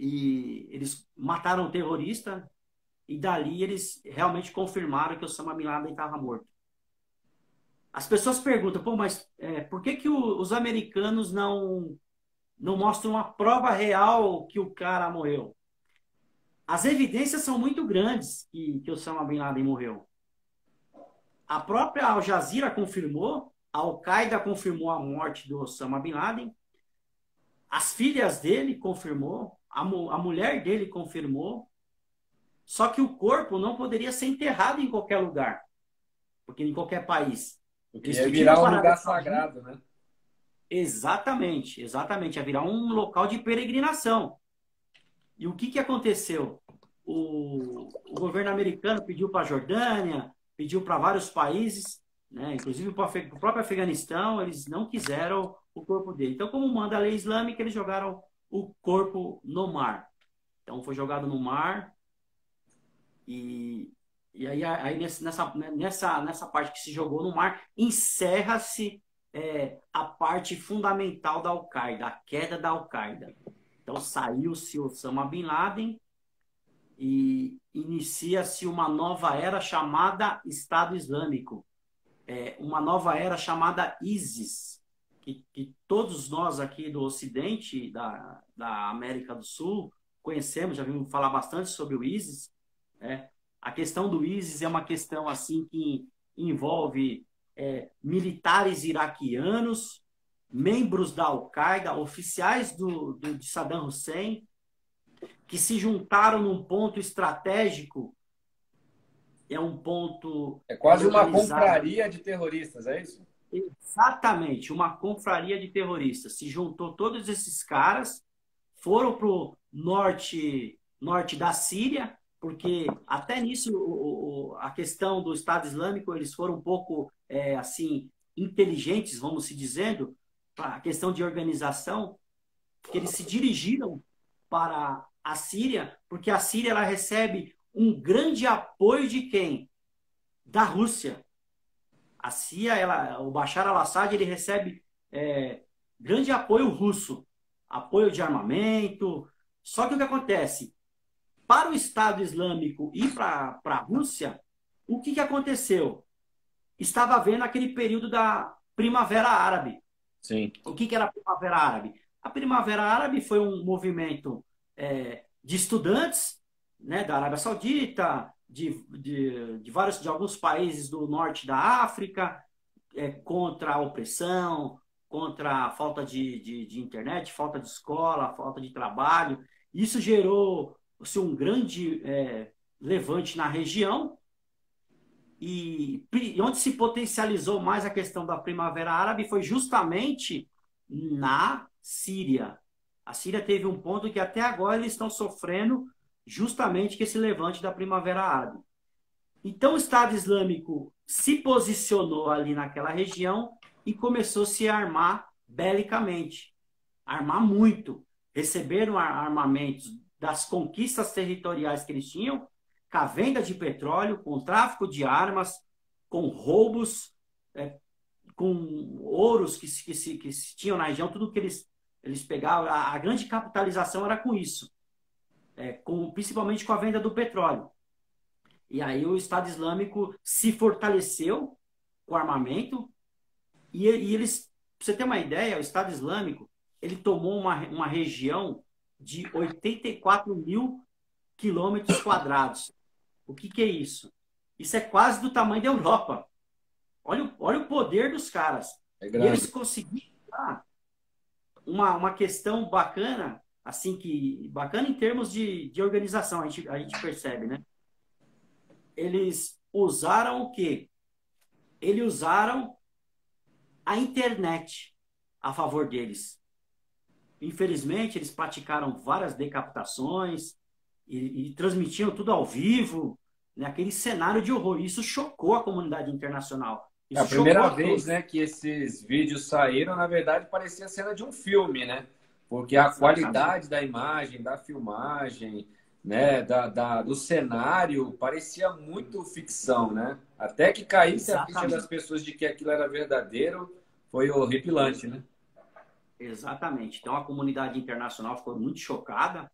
e eles mataram o terrorista e dali eles realmente confirmaram que o Osama Bin Laden estava morto. As pessoas perguntam, pô, mas é, por que, que o, os americanos não, não mostram a prova real que o cara morreu? As evidências são muito grandes que, que o Osama Bin Laden morreu. A própria Al Jazeera confirmou, a Al-Qaeda confirmou a morte do Osama Bin Laden, as filhas dele confirmou, a, a mulher dele confirmou. Só que o corpo não poderia ser enterrado em qualquer lugar, porque em qualquer país. Eles ia virar um lugar sagrado, né? Exatamente, exatamente. Ia virar um local de peregrinação. E o que, que aconteceu? O, o governo americano pediu para a Jordânia, pediu para vários países, né, inclusive para o próprio Afeganistão, eles não quiseram o corpo dele. Então, como manda a lei islâmica, eles jogaram o corpo no mar. Então foi jogado no mar e, e aí, aí nessa, nessa, nessa parte que se jogou no mar, encerra-se é, a parte fundamental da Al-Qaeda, a queda da Al-Qaeda. Então saiu-se Osama Bin Laden e inicia-se uma nova era chamada Estado Islâmico, é, uma nova era chamada ISIS, que, que todos nós aqui do Ocidente, da, da América do Sul, conhecemos, já vimos falar bastante sobre o ISIS. Né? A questão do ISIS é uma questão assim que envolve é, militares iraquianos, membros da Al-Qaeda, oficiais do, do, de Saddam Hussein, que se juntaram num ponto estratégico. É um ponto. É quase uma confraria de terroristas, é isso? Exatamente, uma confraria de terroristas. Se juntou todos esses caras, foram para o norte, norte da Síria, porque até nisso o, o, a questão do Estado Islâmico eles foram um pouco é, assim inteligentes, vamos se dizendo, a questão de organização, que eles se dirigiram para a Síria, porque a Síria ela recebe um grande apoio de quem? Da Rússia. A CIA, ela, o Bashar al-Assad, ele recebe é, grande apoio russo, apoio de armamento. Só que o que acontece? Para o Estado Islâmico e para a Rússia, o que, que aconteceu? Estava havendo aquele período da Primavera Árabe. Sim. O que, que era a Primavera Árabe? A Primavera Árabe foi um movimento é, de estudantes né, da Arábia Saudita, de, de, de, vários, de alguns países do norte da África é, contra a opressão, contra a falta de, de, de, internet, falta de escola, falta de trabalho. Isso gerou assim, um grande é, levante na região e onde se potencializou mais a questão da Primavera Árabe foi justamente na Síria. A Síria teve um ponto que até agora eles estão sofrendo justamente com esse levante da Primavera Árabe. Então o Estado Islâmico se posicionou ali naquela região e começou a se armar belicamente. Armar muito. Receberam armamentos das conquistas territoriais que eles tinham com a venda de petróleo, com tráfico de armas, com roubos, é, com ouros que, que, se, que se tinham na região, tudo que eles, eles pegavam. A, a grande capitalização era com isso, é, com, principalmente com a venda do petróleo. E aí o Estado Islâmico se fortaleceu com armamento e, e eles, pra você ter uma ideia, o Estado Islâmico ele tomou uma, uma região de 84 mil quilômetros quadrados. O que, que é isso? Isso é quase do tamanho da Europa. Olha, olha o poder dos caras. É e eles conseguiram uma, uma questão bacana, assim que bacana em termos de, de organização, a gente, a gente percebe, né? Eles usaram o quê? Eles usaram a internet a favor deles. Infelizmente, eles praticaram várias decapitações e, e transmitiam tudo ao vivo, né, aquele cenário de horror. Isso chocou a comunidade internacional. é a primeira vez né, que esses vídeos saíram, na verdade, parecia cena de um filme, né? Porque a qualidade da imagem, da filmagem, né, da, da, do cenário parecia muito ficção, né? Até que caísse Exatamente. a ficha das pessoas de que aquilo era verdadeiro, foi horripilante, né? Exatamente. Então a comunidade internacional ficou muito chocada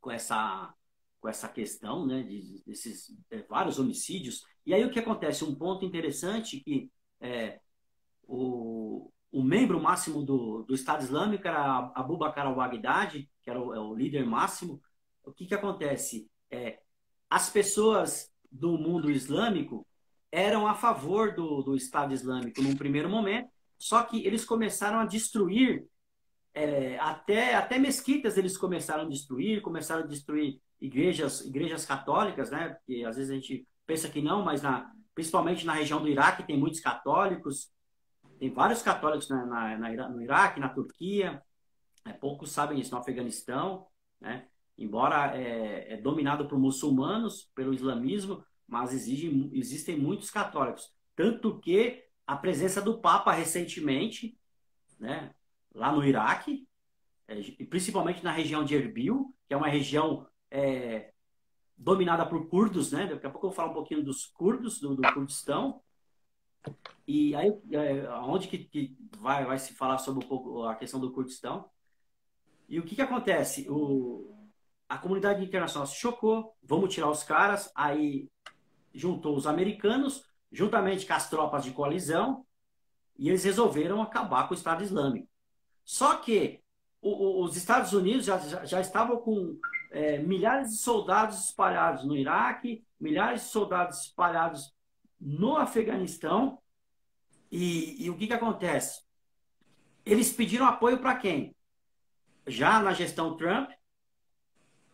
com essa com essa questão, né, de, desses é, vários homicídios. E aí o que acontece? Um ponto interessante que é, o, o membro máximo do, do Estado Islâmico era Abu Bakr al-Baghdadi, que era o, é o, líder máximo. O que que acontece? É, as pessoas do mundo islâmico eram a favor do, do Estado Islâmico num primeiro momento, só que eles começaram a destruir é, até, até mesquitas eles começaram a destruir, começaram a destruir igrejas, igrejas católicas, né? Porque às vezes a gente pensa que não, mas na, principalmente na região do Iraque tem muitos católicos, tem vários católicos na, na, na no Iraque, na Turquia, é, poucos sabem isso, no Afeganistão, né? Embora é, é dominado por muçulmanos, pelo islamismo, mas exige, existem muitos católicos. Tanto que a presença do Papa recentemente, né, lá no Iraque, é, principalmente na região de Erbil, que é uma região é, dominada por curdos, né? Daqui a pouco eu vou falar um pouquinho dos curdos, do, do Kurdistão. E aí, é, onde que, que, vai, vai se falar sobre um pouco a questão do Kurdistão? E o que, que acontece? O, a comunidade internacional se chocou, vamos tirar os caras, aí juntou os americanos, juntamente com as tropas de coalizão, e eles resolveram acabar com o Estado Islâmico. Só que o, os Estados Unidos já, já, já estavam com é, milhares de soldados espalhados no Iraque, milhares de soldados espalhados no Afeganistão. E, e o que, que acontece? Eles pediram apoio para quem? Já na gestão Trump,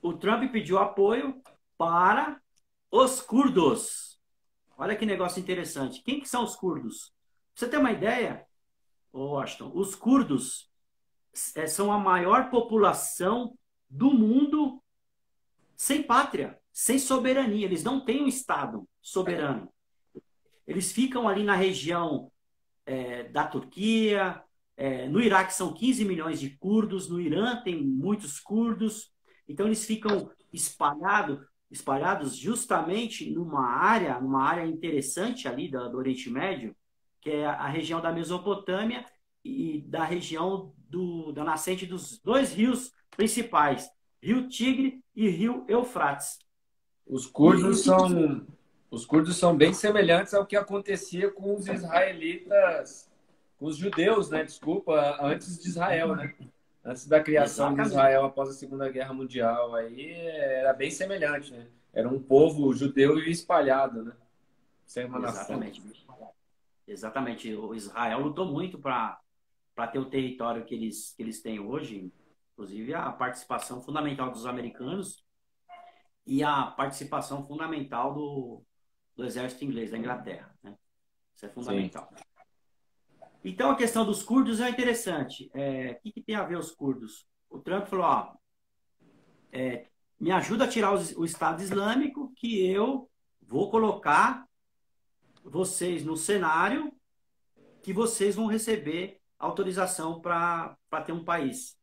o Trump pediu apoio para os curdos. Olha que negócio interessante. Quem que são os curdos? Pra você ter uma ideia, Washington, os curdos é, são a maior população do mundo sem pátria, sem soberania. Eles não têm um Estado soberano. Eles ficam ali na região é, da Turquia, é, no Iraque são 15 milhões de curdos, no Irã tem muitos curdos. Então eles ficam espalhado, espalhados justamente numa área, numa área interessante ali do, do Oriente Médio, que é a região da Mesopotâmia e da região do, da nascente dos dois rios principais, Rio Tigre e Rio Eufrates. Os curdos são os curdos são bem semelhantes ao que acontecia com os israelitas, com os judeus, né? Desculpa, antes de Israel, né? Antes da criação Exatamente. de Israel após a Segunda Guerra Mundial, aí era bem semelhante, né? Era um povo judeu e espalhado, né? Sem uma Exatamente. Nação. Exatamente. O Israel lutou muito para ter o território que eles, que eles têm hoje, inclusive a participação fundamental dos americanos. e a participação fundamental do, do exército inglês da Inglaterra. Né? Isso é fundamental. Sim. Então, a questão dos curdos é interessante. É, o que, que, tem a ver os curdos? O Trump falou, ó, é, me ajuda a tirar o Estado Islâmico, que eu vou colocar vocês no cenário que vocês vão receber autorização para ter um país.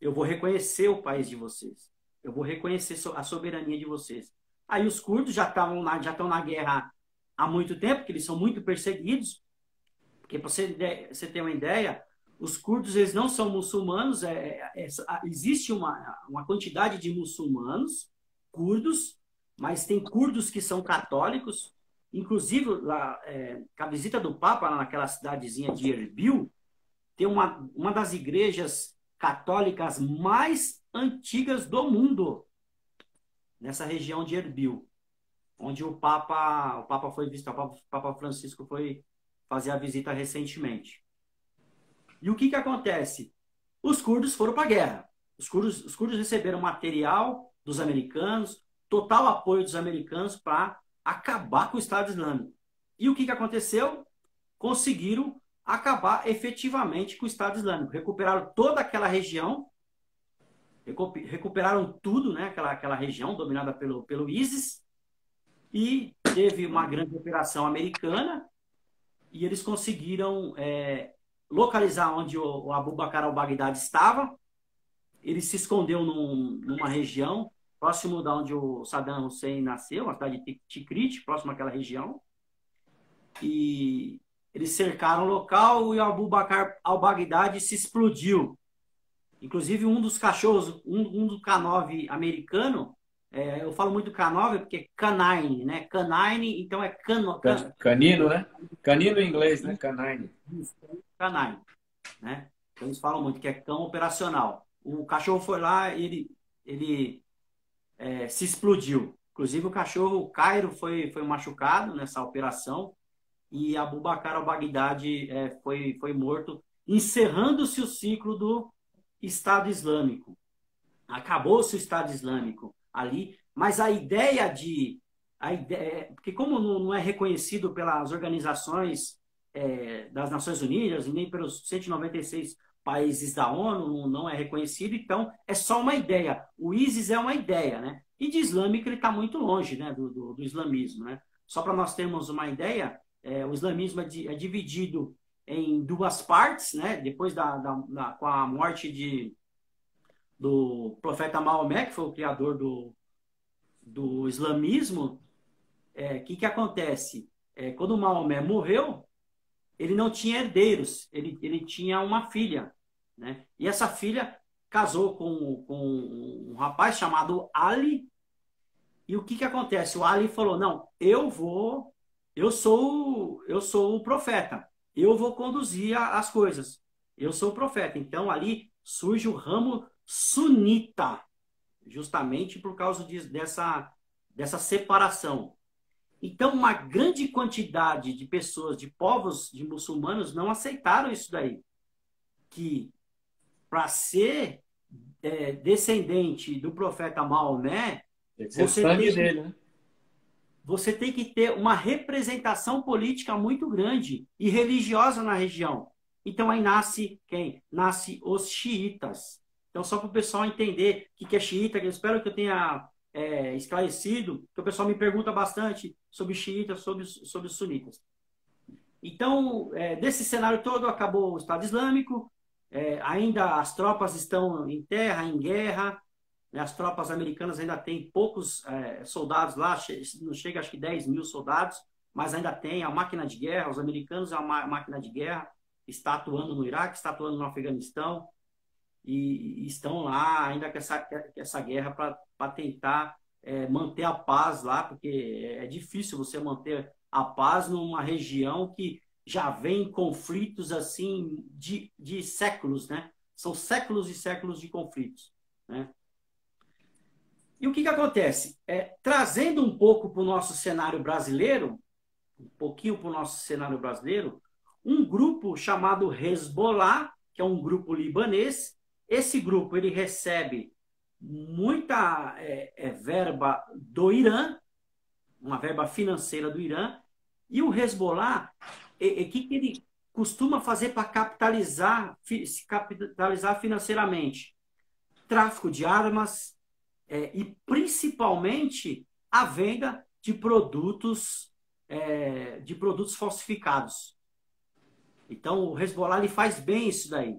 Eu vou reconhecer o país de vocês. Eu vou reconhecer a soberania de vocês. Aí os curdos já estavam na, já estão na guerra há muito tempo, porque eles são muito perseguidos. Porque para você, você ter uma ideia, os curdos eles não são muçulmanos, é, é, é, existe uma, uma quantidade de muçulmanos curdos, mas tem curdos que são católicos. Inclusive, lá, é, a visita do Papa naquela cidadezinha de Erbil, tem uma, uma das igrejas católicas mais antigas do mundo, nessa região de Erbil, onde o Papa, o Papa foi visitar, o Papa, o Papa Francisco foi fazer a visita recentemente. E o que, que acontece? Os curdos foram para a guerra. Os curdos, os curdos receberam material dos americanos, total apoio dos americanos para acabar com o Estado Islâmico. E o que, que aconteceu? Conseguiram acabar efetivamente com o Estado Islâmico. Recuperaram toda aquela região, recuperaram tudo, né? aquela, aquela região dominada pelo, pelo ISIS, e teve uma grande operação americana, e eles conseguiram é, localizar onde o, o Abu Bakr al-Baghdadi estava. Ele se escondeu num, numa região próximo da onde o Saddam Hussein nasceu, uma cidade de Tikrit, próximo àquela região. E eles cercaram o local e o Abu Bakr al-Baghdadi se explodiu. Inclusive, um dos cachorros, um, um do K9 americano, é, eu falo muito K9 porque é canine, né? Canine, então é cano, can... canino, né? Canino em inglês, né? Canine. Canine, né? Então eles falam muito que é cão operacional. O cachorro foi lá ele, ele é, se explodiu. Inclusive o cachorro, o Cairo, foi, foi machucado nessa operação e Abu Bakr al-Baghdadi é, foi, foi morto, encerrando-se o ciclo do Estado Islâmico. Acabou-se o Estado Islâmico ali, mas a ideia de. A ideia, porque, como não, é reconhecido pelas organizações é, das Nações Unidas, nem pelos 196 países da ONU, não é reconhecido, então é só uma ideia. O ISIS é uma ideia, né? E de islâmico ele está muito longe né, do, do, do islamismo, né? Só para nós termos uma ideia, é, o islamismo é, é, dividido em duas partes, né? Depois da, da, da, com a morte de, do profeta Maomé, que foi o criador do, do islamismo, o é, que, que acontece? É, quando Maomé morreu, ele não tinha herdeiros, ele, ele tinha uma filha, né? E essa filha casou com, com um rapaz chamado Ali. E o que, que acontece? O Ali falou: Não, eu vou eu sou eu sou o profeta. Eu vou conduzir as coisas. Eu sou o profeta. Então ali surge o ramo sunita, justamente por causa de, dessa dessa separação. Então uma grande quantidade de pessoas, de povos, de muçulmanos não aceitaram isso daí, que para ser é, descendente do profeta Maomé, você tem, dele, né? Você tem que ter uma representação política muito grande e religiosa na região. Então aí nasce quem? Nasce os xiitas. Então, só para o pessoal entender o que é xiita, que eu espero que eu tenha é, esclarecido, que o pessoal me pergunta bastante sobre xiitas, sobre, sobre os sunitas. Então, é, desse cenário todo, acabou o Estado Islâmico, é, ainda as tropas estão em terra, em guerra? As tropas americanas ainda têm poucos é, soldados lá, não chega acho que 10 mil soldados, mas ainda tem a máquina de guerra. Os americanos é uma máquina de guerra, está atuando no Iraque, está atuando no Afeganistão e, e estão lá ainda com essa, com essa guerra para tentar é, manter a paz lá, porque é difícil você manter a paz numa região que já vem conflitos assim de, de séculos, né? São séculos e séculos de conflitos, né? E o que, que acontece? É, trazendo um pouco para o nosso cenário brasileiro, um pouquinho para o nosso cenário brasileiro, um grupo chamado Hezbollah, que é um grupo libanês. Esse grupo ele recebe muita é, é, verba do Irã, uma verba financeira do Irã, e o Hezbollah, o que, que ele costuma fazer para capitalizar, se capitalizar financeiramente? Tráfico de armas é, e principalmente a venda de produtos é, de produtos falsificados. Então o Hezbollah ele faz bem isso daí.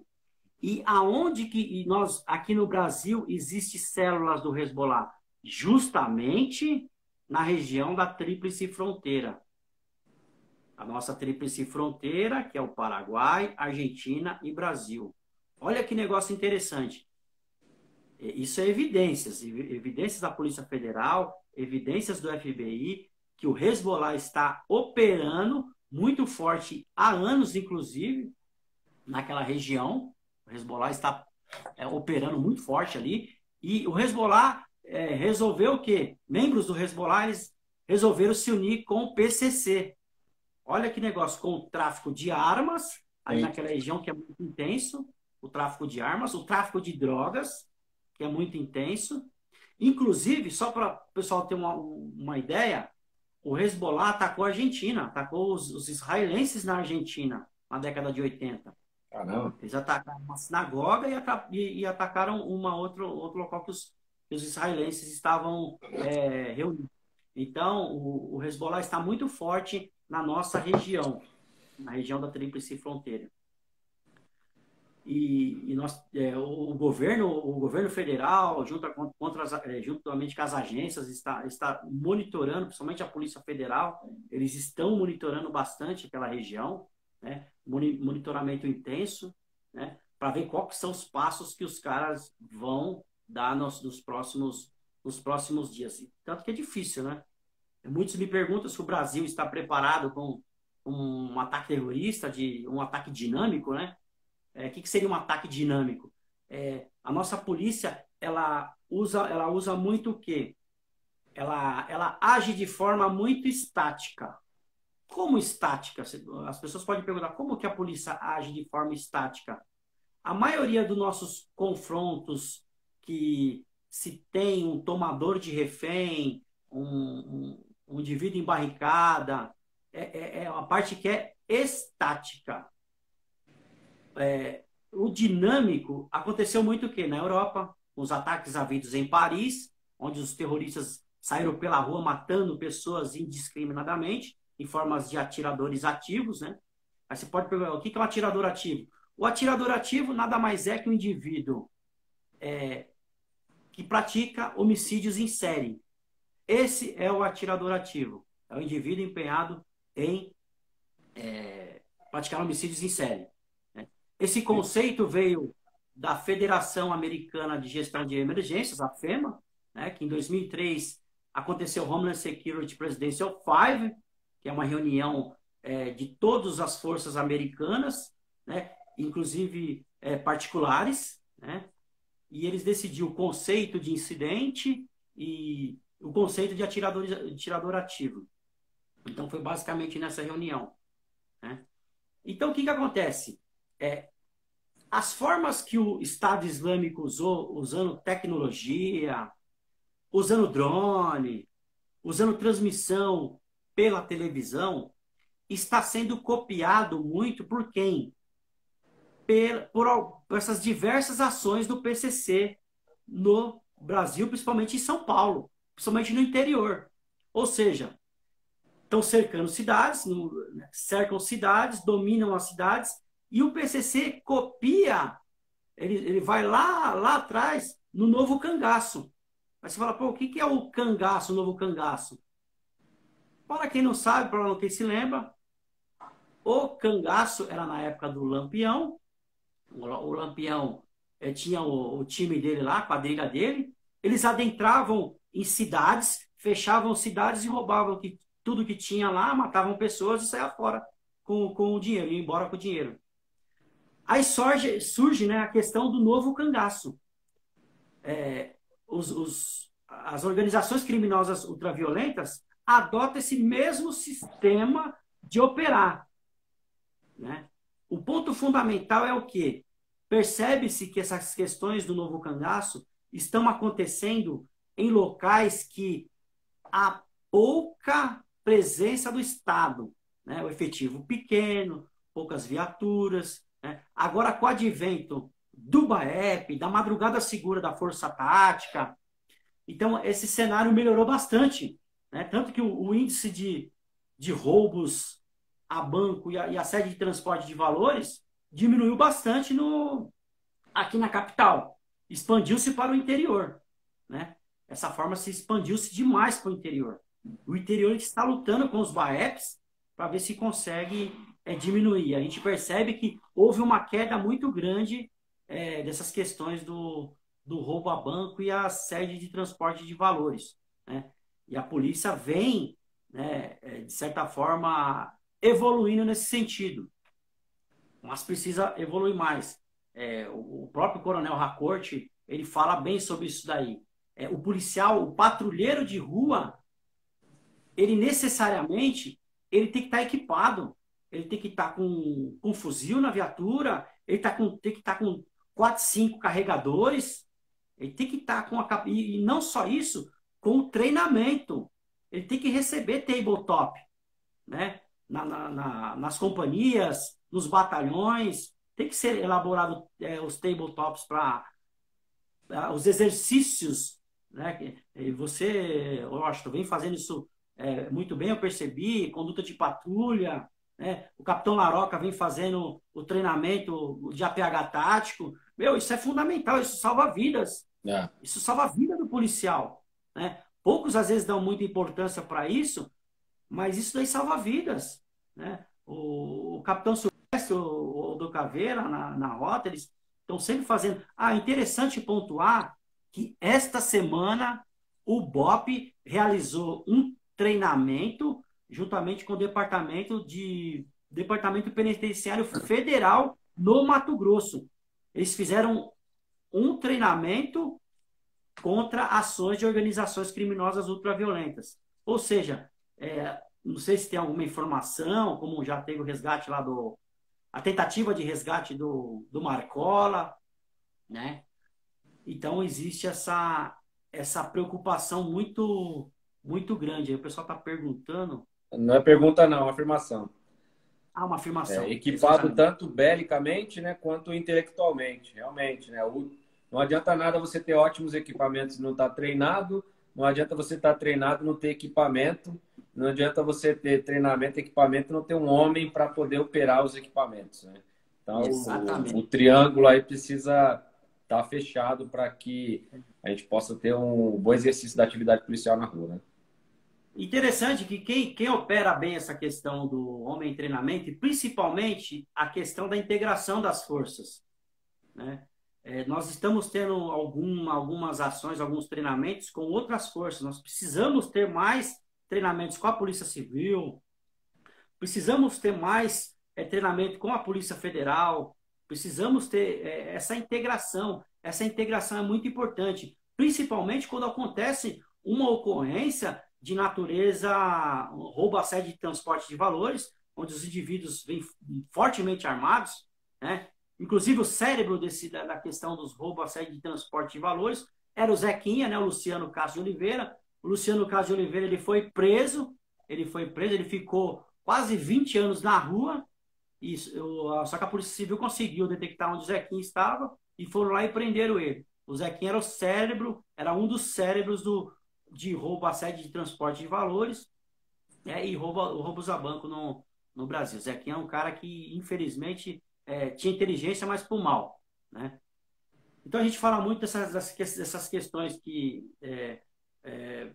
E aonde que nós aqui no Brasil existe células do Hezbollah? Justamente na região da Tríplice Fronteira. A nossa Tríplice Fronteira, que é o Paraguai, Argentina e Brasil. Olha que negócio interessante. Isso é evidências, evidências da Polícia Federal, evidências do FBI, que o Hezbollah está operando muito forte há anos, inclusive, naquela região. O Hezbollah está é, operando muito forte ali. E o Hezbollah é, resolveu o quê? Membros do Hezbollah eles resolveram se unir com o PCC. Olha que negócio, com o tráfico de armas, ali naquela região que é muito intenso, o tráfico de armas, o tráfico de drogas, que é muito intenso. Inclusive, só para o pessoal ter uma, uma ideia, o Hezbollah atacou a Argentina, atacou os, os israelenses na Argentina na década de 80. Caramba. Eles atacaram uma sinagoga e, e, e atacaram uma outro, outro local que os, que os israelenses estavam é, reunidos. Então, o, o Hezbollah está muito forte na nossa região, na região da Tríplice Fronteira. E, e nós, é, o, governo, o governo federal, junto, contra as, é, juntamente com as agências, está, está monitorando, principalmente a Polícia Federal, eles estão monitorando bastante aquela região, né? monitoramento intenso, né? para ver quais são os passos que os caras vão dar nos, nos, próximos, nos próximos dias. Tanto que é difícil, né? Muitos me perguntam se o Brasil está preparado com um ataque terrorista, de um ataque dinâmico, né? É, o que, que seria um ataque dinâmico? É, a nossa polícia ela usa, ela usa muito o quê? Ela, ela age de forma muito estática. Como estática? As pessoas podem perguntar como que a polícia age de forma estática. A maioria dos nossos confrontos que se tem um tomador de refém, um, um, um indivíduo em barricada, é, é, é a parte que é estática é, o dinâmico aconteceu muito o quê? Na Europa, os ataques havidos em Paris, onde os terroristas saíram pela rua matando pessoas indiscriminadamente, em formas de atiradores ativos, né? Aí você pode perguntar, o que é um atirador ativo? O atirador ativo nada mais é que um indivíduo é, que pratica homicídios em série. Esse é o atirador ativo. É o indivíduo empenhado em é, praticar homicídios em série. Esse conceito veio da Federação Americana de Gestão de Emergências, a FEMA, né, que em 2003 aconteceu o Homeland Security Presidential Five, que é uma reunião é, de todas as forças americanas, né, inclusive é, particulares, né, e eles decidiram o conceito de incidente e o conceito de atirador, atirador ativo. Então, foi basicamente nessa reunião. Né? Então, o que, que acontece? é, as formas que o Estado Islâmico usou, usando tecnologia, usando drone, usando transmissão pela televisão, está sendo copiado muito por quem? Por, por essas diversas ações do PCC no Brasil, principalmente em São Paulo, principalmente no interior. Ou seja, estão cercando cidades, cercam cidades, dominam as cidades e o PCC copia, ele, ele vai lá, lá atrás, no novo cangaço. Aí você fala, pô, o que, que é o cangaço, o novo cangaço? Para quem não sabe, para quem se lembra, o cangaço era na época do Lampião. O Lampião eh, tinha o, o, time dele lá, a quadrilha dele. Eles adentravam em cidades, fechavam cidades e roubavam que, tudo que tinha lá, matavam pessoas e saiam fora com, com o dinheiro, iam embora com o dinheiro. Aí surge, surge né, a questão do novo cangaço. É, os, os, as organizações criminosas ultraviolentas adotam esse mesmo sistema de operar. Né? O ponto fundamental é o que? Percebe-se que essas questões do novo cangaço estão acontecendo em locais que há pouca presença do Estado, né? o efetivo pequeno, poucas viaturas. Né? Agora, com o advento do BAEP, da madrugada segura da Força Tática, então esse cenário melhorou bastante. Né? Tanto que o, o índice de, de roubos a banco e a, e a sede de transporte de valores diminuiu bastante no, aqui na capital. Expandiu-se para o interior. Né? Essa forma se expandiu-se demais para o interior. O interior está lutando com os BAEPs para ver se consegue é, diminuir. A gente percebe que houve uma queda muito grande é, dessas questões do, do roubo a banco e a sede de transporte de valores. Né? E a polícia vem, né, é, de certa forma, evoluindo nesse sentido. Mas precisa evoluir mais. É, o, próprio coronel Racorte, ele fala bem sobre isso daí. É, o policial, o patrulheiro de rua, ele necessariamente ele tem que estar equipado. Ele tem que estar com, com um fuzil na viatura, ele tá com, tem que estar com quatro, cinco carregadores, ele tem que estar com a. E não só isso, com o treinamento. Ele tem que receber tabletop, né? Na, na, na, nas companhias, nos batalhões, tem que ser elaborado é, os tabletops para os exercícios, né? E você, Washington, vem fazendo isso é, muito bem, eu percebi, conduta de patrulha, né? O capitão Laroca vem fazendo o treinamento de APH tático. Meu, isso é fundamental, isso salva vidas. É. Isso salva a vida do policial. Né? Poucos às vezes dão muita importância para isso, mas isso daí salva vidas. Né? O, o capitão Silvestre, o, o do Caveira, na, na rota, eles estão sempre fazendo. Ah, interessante pontuar que esta semana o BOP realizou um treinamento juntamente com o departamento de departamento penitenciário federal no Mato Grosso. Eles fizeram um treinamento contra ações de organizações criminosas ultraviolentas. Ou seja, é, não sei se tem alguma informação, como já teve o resgate lá do. a tentativa de resgate do, do Marcola, né? Então existe essa, essa preocupação muito, muito grande. Aí o pessoal está perguntando não é pergunta, não, é uma afirmação. Ah, uma afirmação. É, equipado tanto belicamente, né, quanto intelectualmente, realmente, né? O, não adianta nada você ter ótimos equipamentos e não estar tá treinado, não adianta você estar tá treinado e não ter equipamento, não adianta você ter treinamento e equipamento e não ter um homem para poder operar os equipamentos, né? Então, o, o, triângulo aí precisa estar tá fechado para que a gente possa ter um bom exercício da atividade policial na rua, né? Interessante que quem, quem opera bem essa questão do homem em treinamento, e principalmente a questão da integração das forças. Né? É, nós estamos tendo algum, algumas ações, alguns treinamentos com outras forças. Nós precisamos ter mais treinamentos com a Polícia Civil, precisamos ter mais é, treinamento com a Polícia Federal, precisamos ter é, essa integração. Essa integração é muito importante, principalmente quando acontece uma ocorrência de natureza roubo a sede de transporte de valores, onde os indivíduos vêm fortemente armados, né? Inclusive o cérebro desse, da, questão dos roubos a sede de transporte de valores era o Zequinha, né? O Luciano Castro de Oliveira. O Luciano Castro de Oliveira ele foi preso, ele foi preso, ele ficou quase 20 anos na rua, e, só que a Polícia Civil conseguiu detectar onde o Zequinha estava e foram lá e prenderam ele. O Zequinha era o cérebro, era um dos cérebros do, de roubo a sede de transporte de valores é, e roubo, roubos a banco no, no Brasil. Zequinha é um cara que, infelizmente, é, tinha inteligência, mas por mal. Né? Então a gente fala muito dessas, dessas questões que é, é,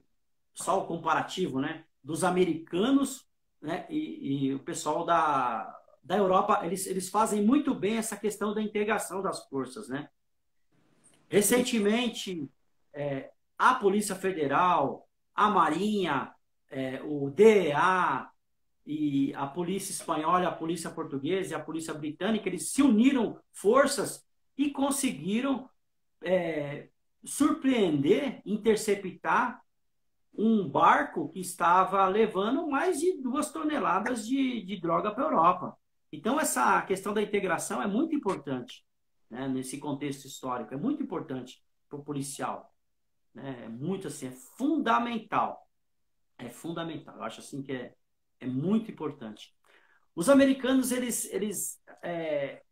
só o comparativo né, dos americanos né, e, e, o pessoal da, da Europa, eles, eles fazem muito bem essa questão da integração das forças. Né? Recentemente, é, a Polícia Federal, a Marinha, é, o DEA e a Polícia Espanhola, a Polícia Portuguesa e a Polícia Britânica, eles se uniram forças e conseguiram é, surpreender, interceptar um barco que estava levando mais de duas toneladas de, de droga para a Europa. Então, essa questão da integração é muito importante né, nesse contexto histórico, é muito importante para o policial. Né? É muito assim, é fundamental. É fundamental. Eu acho assim que é, é muito importante. Os americanos, eles, eles é,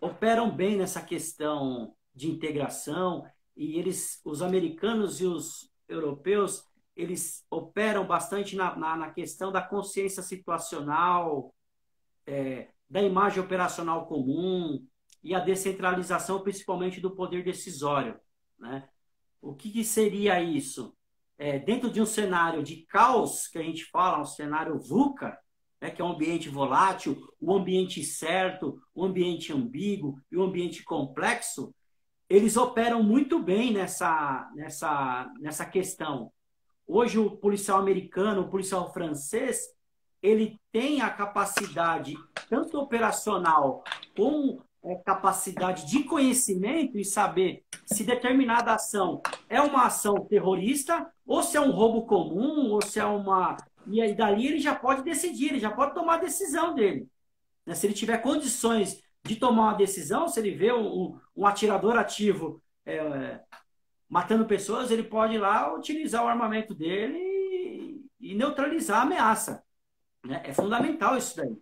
operam bem nessa questão de integração e eles, os americanos e os europeus, eles operam bastante na, na, na questão da consciência situacional, é, da imagem operacional comum e a descentralização, principalmente do poder decisório. Né? O que, que seria isso? É, dentro de um cenário de caos, que a gente fala, um cenário VUCA, né, que é um ambiente volátil, o um ambiente certo, o um ambiente ambíguo e o um ambiente complexo, eles operam muito bem nessa, nessa, nessa questão. Hoje, o policial americano, o policial francês, ele tem a capacidade, tanto operacional como é, capacidade de conhecimento e saber se determinada ação é uma ação terrorista, ou se é um roubo comum, ou se é uma. E aí dali ele já pode decidir, ele já pode tomar a decisão dele. Né? Se ele tiver condições de tomar uma decisão, se ele vê um, um atirador ativo é, matando pessoas, ele pode ir lá utilizar o armamento dele e, e neutralizar a ameaça. Né? É fundamental isso daí.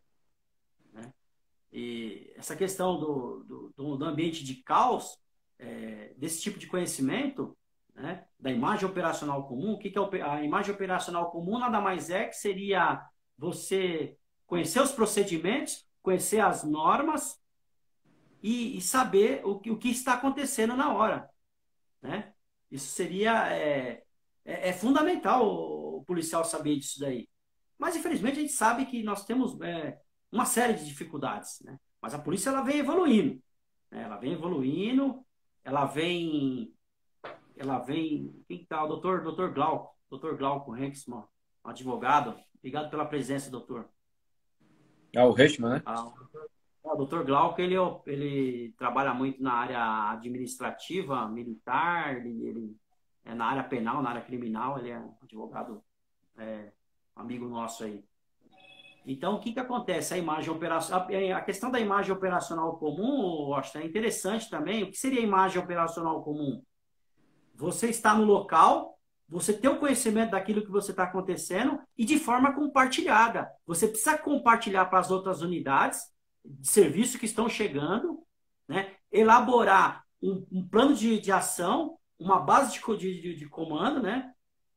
E essa questão do, do, do ambiente de caos, é, desse tipo de conhecimento, né? da imagem operacional comum, o que, que é a imagem operacional comum? Nada mais é que seria você conhecer os procedimentos, conhecer as normas e, e saber o que, o que está acontecendo na hora. Né? Isso seria é, é, é fundamental o, o policial saber disso daí. Mas, infelizmente, a gente sabe que nós temos é, uma série de dificuldades. Né? Mas a polícia ela vem evoluindo. Né? Ela vem evoluindo, ela vem. Ela vem. Quem está? O doutor, doutor Glauco. Doutor Glauco Henksman, advogado. Obrigado pela presença, doutor. É o Reichmann, né? Ah, o doutor Glauco, ele, ele trabalha muito na área administrativa, militar, ele, ele é na área penal, na área criminal, ele é advogado é, amigo nosso aí. Então, o que, que acontece? A imagem operacional, a questão da imagem operacional comum, Austin, é interessante também. O que seria a imagem operacional comum? Você está no local, você tem o conhecimento daquilo que você está acontecendo e de forma compartilhada. Você precisa compartilhar para as outras unidades de serviço que estão chegando, né? elaborar um, um plano de, de ação, uma base de, de, de comando, né?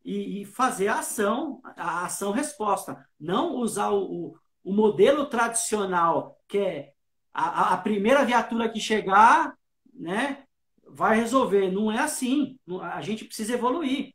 E, e fazer a ação, a ação-resposta. Não usar o, o, o, modelo tradicional, que é a, a primeira viatura que chegar, né, vai resolver. Não é assim. A gente precisa evoluir.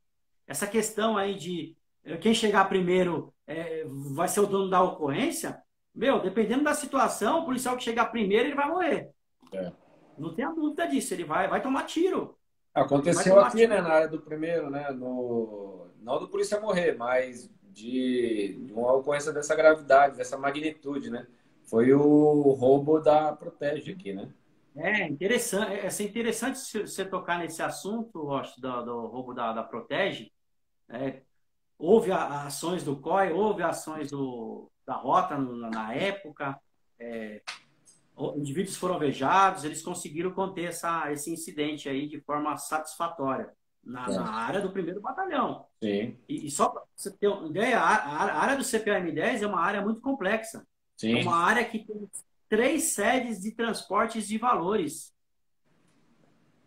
Essa questão aí de eh, quem chegar primeiro é, vai ser o dono da ocorrência, meu, dependendo da situação, o policial que chegar primeiro, ele vai morrer. É. Não tenha dúvida disso, ele vai, vai tomar tiro. Aconteceu aqui, né, na área do primeiro, né, no... não do polícia morrer, mas de, de uma ocorrência dessa gravidade, dessa magnitude, né? Foi o roubo da Protege aqui, né? É interessante, é, é interessante você tocar nesse assunto, Rocha, do, do roubo da, da Protege. É, houve a, ações do COI, houve ações do, da Rota na, na época. É, indivíduos foram alvejados, eles conseguiram conter essa, esse incidente aí de forma satisfatória na, é. na área do primeiro batalhão. Sim. E, e só para você ter uma ideia, a, a, área do CPM-10 é uma área muito complexa. Sim. É uma área que tem três sedes de transportes de valores.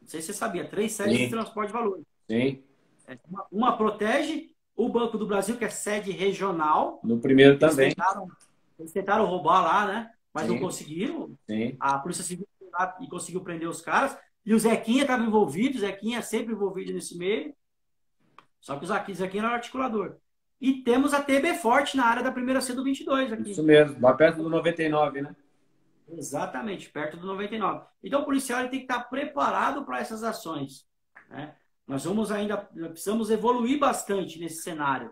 Não sei se você sabia, três sedes Sim. de transporte de valores. Sim. É, uma, uma, protege o Banco do Brasil, que é sede regional. No primeiro também. Eles tentaram, eles tentaram roubar lá, né? mas Sim. não conseguiram. Sim. A Polícia Civil e conseguiu prender os caras. E o Zequinha estava envolvido, o Zequinha é sempre envolvido nesse meio. Só que o Zequinha era o articulador. E temos a TB Forte na área da primeira C do 22 aqui. Isso mesmo, lá perto do 99, né? Exatamente, perto do 99. Então o policial ele tem que estar preparado para essas ações. Né? Nós vamos ainda, precisamos evoluir bastante nesse cenário.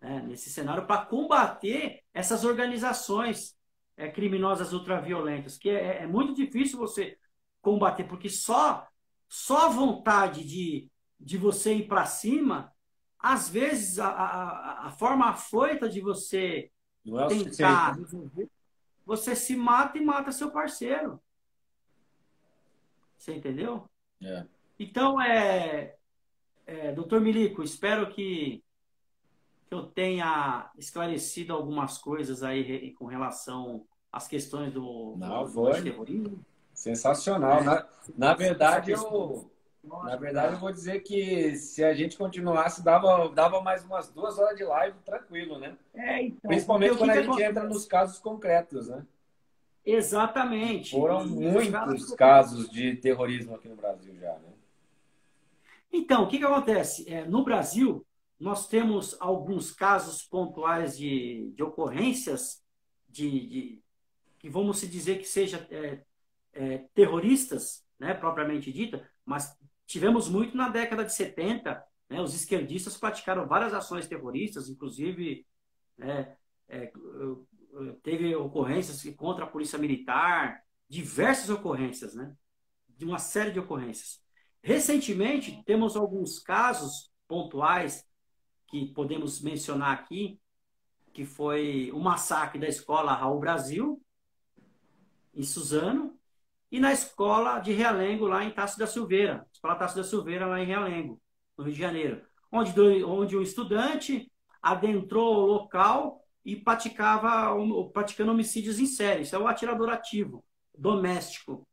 Né? Nesse cenário para combater essas organizações é, criminosas ultraviolentas, que é, é muito difícil você combater, porque só, só a vontade de, de você ir para cima, às vezes a, a, a forma afoita de você é tentar resolver, você se mata e mata seu parceiro. Você entendeu? É. Então, é, é, doutor Milico, espero que, que eu tenha esclarecido algumas coisas aí com relação às questões do, Não, do, do terrorismo. Sensacional. Na, na verdade, eu, na verdade, eu vou dizer que se a gente continuasse, dava, dava mais umas duas horas de live tranquilo, né? É, então, Principalmente quando a gente entra nos casos concretos, né? Exatamente. Foram e muitos casos... casos de terrorismo aqui no Brasil já, né? Então, o que, que acontece? É, no Brasil, nós temos alguns casos pontuais de, de ocorrências de, de que vamos se dizer que seja é, é, terroristas, né, propriamente dita, mas tivemos muito na década de 70. Né, os esquerdistas praticaram várias ações terroristas, inclusive né, é, teve ocorrências contra a polícia militar, diversas ocorrências, né? De uma série de ocorrências. Recentemente, temos alguns casos pontuais que podemos mencionar aqui, que foi o massacre da escola Raul Brasil, em Suzano, e na escola de Realengo, lá em Tasso da Silveira, escola Tasso da Silveira, lá em Realengo, no Rio de Janeiro, onde, onde um estudante adentrou o local e praticava, praticando homicídios em série. Isso é o atirador ativo, doméstico.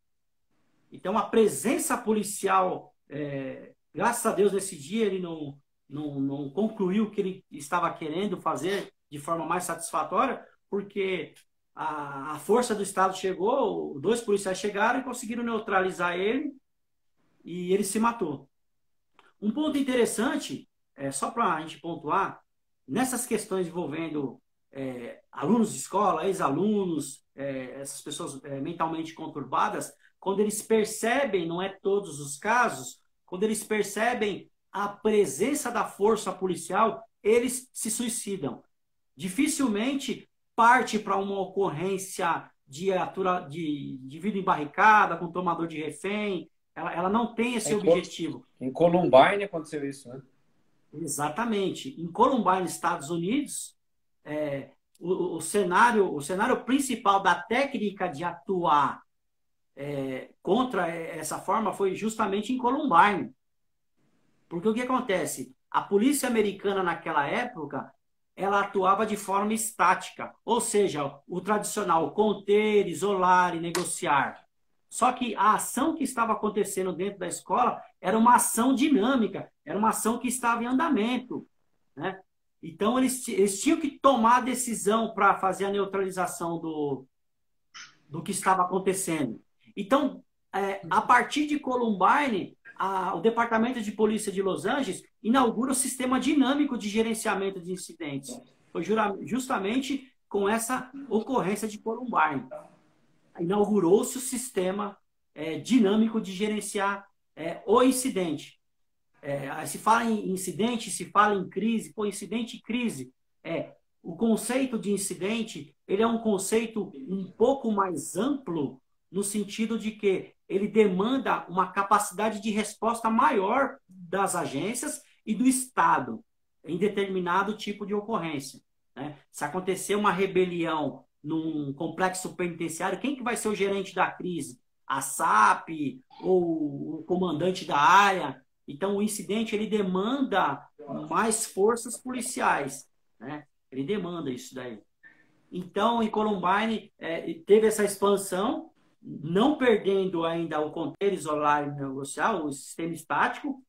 Então, a presença policial, é, graças a Deus, nesse dia, ele não, não, não concluiu o que ele estava querendo fazer de forma mais satisfatória, porque a, a força do Estado chegou, dois policiais chegaram e conseguiram neutralizar ele e ele se matou. Um ponto interessante, é, só para a gente pontuar, nessas questões envolvendo é, alunos de escola, ex-alunos, é, essas pessoas é, mentalmente conturbadas, quando eles percebem, não é todos os casos, quando eles percebem a presença da força policial, eles se suicidam. Dificilmente parte para uma ocorrência de, atura, de, de vida embarricada, com tomador de refém. Ela, ela não tem esse em objetivo. Em Columbine aconteceu isso, né? Exatamente. Em Columbine, Estados Unidos, é, o, o, cenário, o cenário principal da técnica de atuar é, contra essa forma foi justamente em Columbine. Porque o que acontece? A polícia americana naquela época ela atuava de forma estática, ou seja, o tradicional conter, isolar e negociar. Só que a ação que estava acontecendo dentro da escola era uma ação dinâmica, era uma ação que estava em andamento. Né? Então, eles, eles tinham que tomar a decisão para fazer a neutralização do, do que estava acontecendo. Então, é, a partir de Columbine, a, o Departamento de Polícia de Los Angeles inaugura o sistema dinâmico de gerenciamento de incidentes. Foi justamente com essa ocorrência de Columbine. Inaugurou-se o sistema é, dinâmico de gerenciar é, o incidente. É, se fala em incidente, se fala em crise. Pô, incidente e crise. É, o conceito de incidente ele é um conceito um pouco mais amplo no sentido de que ele demanda uma capacidade de resposta maior das agências e do Estado em determinado tipo de ocorrência. Né? Se acontecer uma rebelião num complexo penitenciário, quem que vai ser o gerente da crise? A SAP ou o comandante da área? Então, o incidente ele demanda mais forças policiais, né? Ele demanda isso daí. Então, em Columbine, é, teve essa expansão, não perdendo ainda o conter, isolar e negociar, o sistema estático,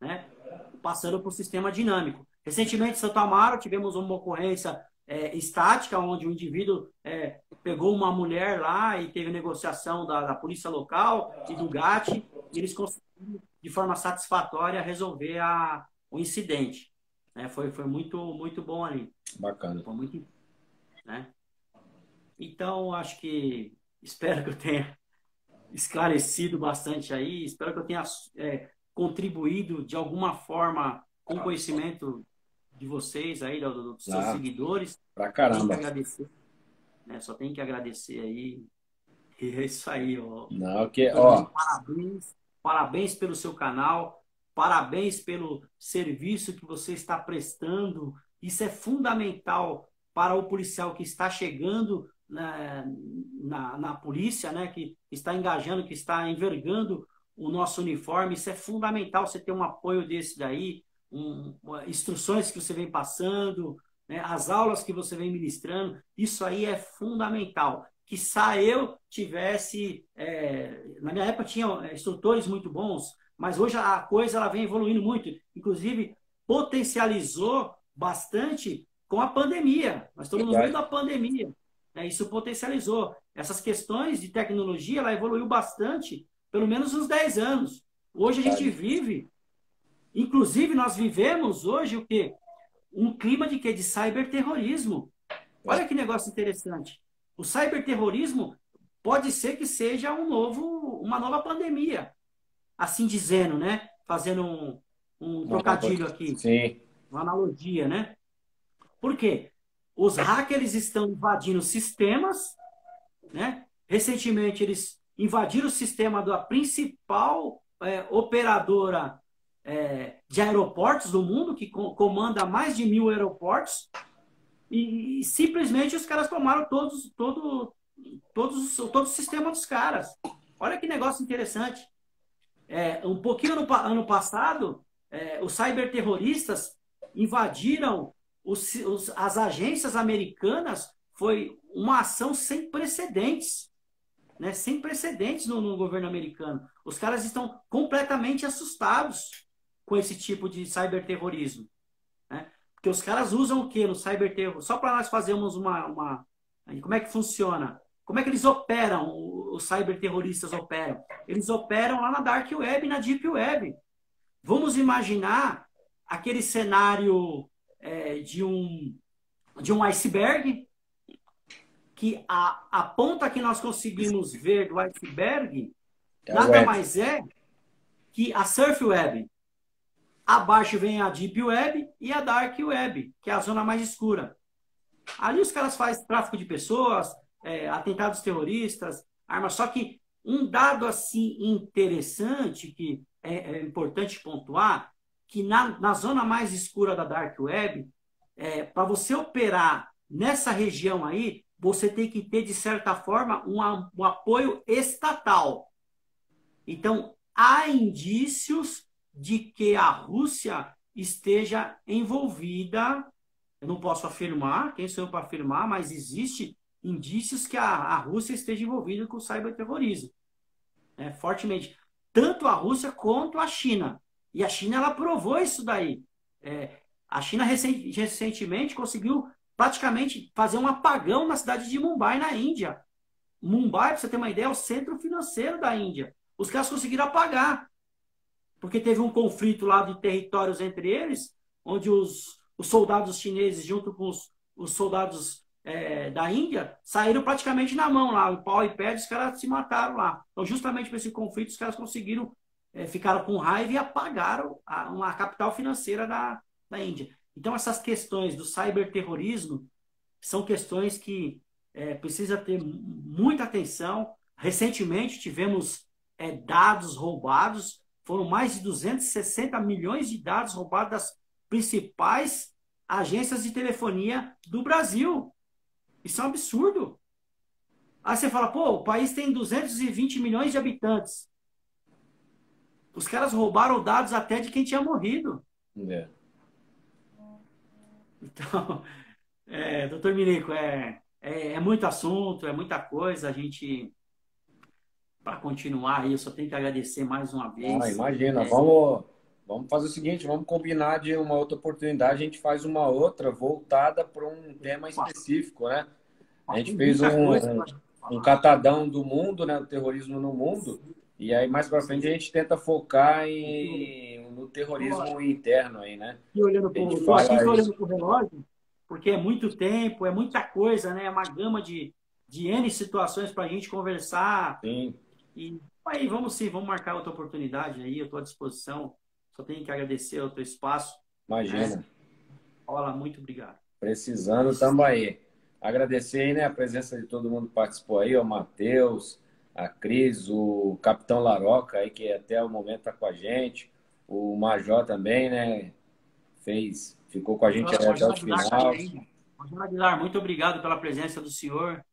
né? passando para o sistema dinâmico. Recentemente, em Santo Amaro, tivemos uma ocorrência é, estática, onde o indivíduo é, pegou uma mulher lá e teve negociação da, da polícia local e do GAT, e eles conseguiram de forma satisfatória resolver a, o incidente. Né? Foi, foi muito, muito bom ali. Bacana. Foi muito, né? Então, acho que espero que eu tenha esclarecido bastante aí, espero que eu tenha é, contribuído de alguma forma com o conhecimento de vocês aí, dos seus ah, seguidores. Pra caramba. Tenho que agradecer. Né? Só tem que agradecer aí. *laughs* E é isso aí, ó. Não, que, ó. Parabéns Parabéns pelo seu canal, parabéns pelo serviço que você está prestando. Isso é fundamental para o policial que está chegando na, na, na polícia, né, que está engajando, que está envergando o nosso uniforme. Isso é fundamental, você ter um apoio desse daí, um, instruções que você vem passando, né, as aulas que você vem ministrando. Isso aí é fundamental. Que só eu tivesse. É, na minha época tinha é, instrutores muito bons, mas hoje a coisa ela vem evoluindo muito. Inclusive, potencializou bastante com a pandemia. Nós estamos no meio da pandemia. Né? Isso potencializou. Essas questões de tecnologia, ela evoluiu bastante, pelo menos uns 10 anos. Hoje a gente vive, inclusive nós vivemos hoje o quê? Um clima de quê? De cyberterrorismo. Olha que negócio interessante. O cyberterrorismo pode ser que seja um novo, uma nova pandemia. Assim dizendo, né? Fazendo um, um trocadilho aqui. Sim. Uma analogia, né? Por quê? Os hackers estão invadindo sistemas, né? Recentemente eles invadiram o sistema da principal é, operadora é, de aeroportos do mundo, que comanda mais de mil aeroportos, e, e, simplesmente os caras tomaram todos, todo, todos, todo o sistema dos caras. Olha que negócio interessante. É, um pouquinho no ano passado, é, os cyberterroristas invadiram os, os, as agências americanas. Foi uma ação sem precedentes. Né? Sem precedentes no, no governo americano. Os caras estão completamente assustados com esse tipo de cyberterrorismo. Né? Porque os caras usam o que no cyberterrorismo? Só para nós fazermos uma, uma. Como é que funciona? Como é que eles operam? Os cyberterroristas operam? Eles operam lá na Dark Web, na Deep Web. Vamos imaginar aquele cenário é, de, um, de um iceberg, que a, a ponta que nós conseguimos ver do iceberg é nada web. mais é que a Surf Web. Abaixo vem a Deep Web e a Dark Web, que é a zona mais escura. Ali os caras fazem tráfico de pessoas, é, atentados terroristas, armas. Só que um dado assim interessante que é, é importante pontuar que na, na, zona mais escura da Dark Web, é, para você operar nessa região aí, você tem que ter, de certa forma, um, um apoio estatal. Então, há indícios de que a Rússia esteja envolvida. Eu não posso afirmar, quem sou eu para afirmar, mas existe indícios que a, a Rússia esteja envolvida com o cyberterrorismo. É, fortemente tanto a Rússia quanto a China. E a China ela provou isso daí. É, a China recentemente conseguiu praticamente fazer um apagão na cidade de Mumbai, na Índia. Mumbai, para você ter uma ideia, é o centro financeiro da Índia. Os caras conseguiram apagar. Porque teve um conflito lá de territórios entre eles, onde os, os soldados chineses, junto com os, os soldados é, da Índia saíram praticamente na mão lá, o pau e pedra, os caras se mataram lá. Então, justamente por esse conflito, os caras conseguiram, é, ficaram com raiva e apagaram a, uma capital financeira da, da Índia. Então, essas questões do cyberterrorismo são questões que é, precisa ter muita atenção. Recentemente tivemos é, dados roubados, foram mais de 260 milhões de dados roubados das principais agências de telefonia do Brasil. Isso é um absurdo. Aí você fala, pô, o país tem 220 milhões de habitantes. Os caras roubaram dados até de quem tinha morrido. É. Então, é, doutor Mirico, é, é, é, muito assunto, é muita coisa. A gente, para continuar aí, eu só tenho que agradecer mais uma vez. Ah, imagina, é, vamos, vamos fazer o seguinte, vamos combinar de uma outra oportunidade, a gente faz uma outra voltada para um tema específico, né? A gente fez um, um, um catadão do mundo, né? Do terrorismo no mundo. E aí, mais pra frente, a gente tenta focar em, no terrorismo interno aí, né? E olhando pro, eu aqui olhando pro relógio, porque é muito tempo, é muita coisa, né? É uma gama de, de N situações para a gente conversar. Sim. E aí, vamos sim, vamos marcar outra oportunidade aí, eu estou à disposição. Só tenho que agradecer o teu espaço. Imagina. Olá, muito obrigado. Precisando, tamo aí. Agradecer aí, né, a presença de todo mundo que participou aí, o Matheus, a Cris, o Capitão Laroca aí, que até o momento está com a gente, o Major também, né, fez, ficou com a gente até o final. Major Aguilar, muito obrigado pela presença do senhor.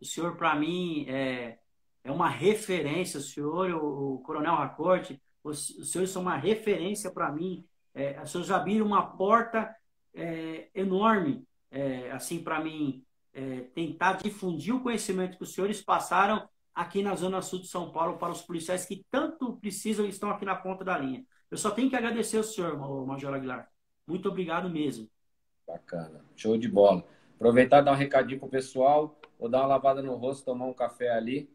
O senhor, para mim, é, é uma referência, o senhor, o, o Coronel Racorte, os, os senhores são uma referência para mim. É, os senhores abriram uma porta é, enorme, é, assim, para mim é, tentar difundir o conhecimento que os senhores passaram aqui na Zona Sul de São Paulo para os policiais que tanto precisam e estão aqui na ponta da linha. Eu só tenho que agradecer ao senhor, Major Aguilar. Muito obrigado mesmo. Bacana. Show de bola. Aproveitar e dar um recadinho pro pessoal. Vou dar uma lavada no rosto, tomar um café ali.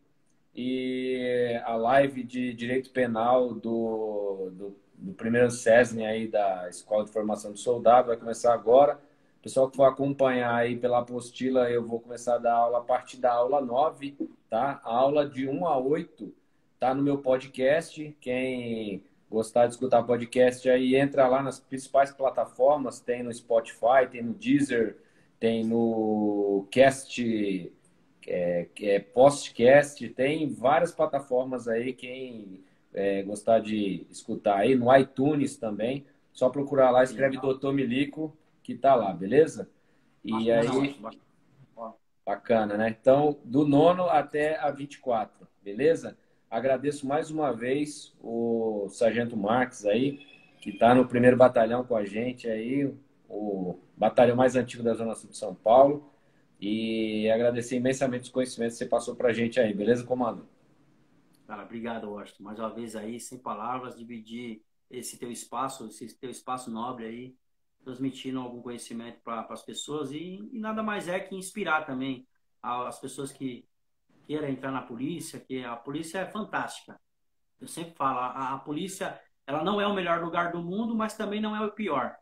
E a live de Direito Penal do, do, do primeiro SESN aí da Escola de Formação do Soldado vai começar agora. Pessoal que for acompanhar aí pela apostila, eu vou começar a dar aula a partir da aula 9, tá? A aula de 1 a 8 tá no meu podcast. Quem gostar de escutar podcast aí, entra lá nas principais plataformas, tem no Spotify, tem no Deezer, tem no Cast, é, é, Postcast, tem várias plataformas aí, quem é, gostar de escutar aí, no iTunes também, só procurar lá, escreve Doutor Milico, que tá lá, beleza? E aí. Bacana, né? Então, do nono até a 24, beleza? Agradeço mais uma vez o Sargento Marques aí, que está no primeiro batalhão com a gente aí, o batalhão mais antigo da Zona Sul de São Paulo. E agradecer imensamente os conhecimentos que você passou para a gente aí, beleza, comando? Cara, obrigado, Washington. Mais uma vez aí, sem palavras, dividir esse teu espaço, esse teu espaço nobre aí, transmitindo algum conhecimento para as pessoas e, e, nada mais é que inspirar também as pessoas que queiram entrar na polícia, que a polícia é fantástica. Eu sempre falo, a, a polícia ela não é o melhor lugar do mundo, mas também não é o pior.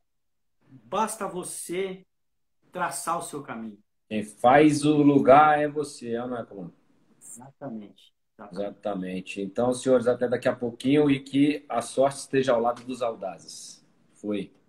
Basta você traçar o seu caminho. Quem faz o lugar é você, não é, comando? Exatamente. Exatamente. Então, senhores, até daqui a pouquinho e que a sorte esteja ao lado dos audazes. Foi. Obrigado.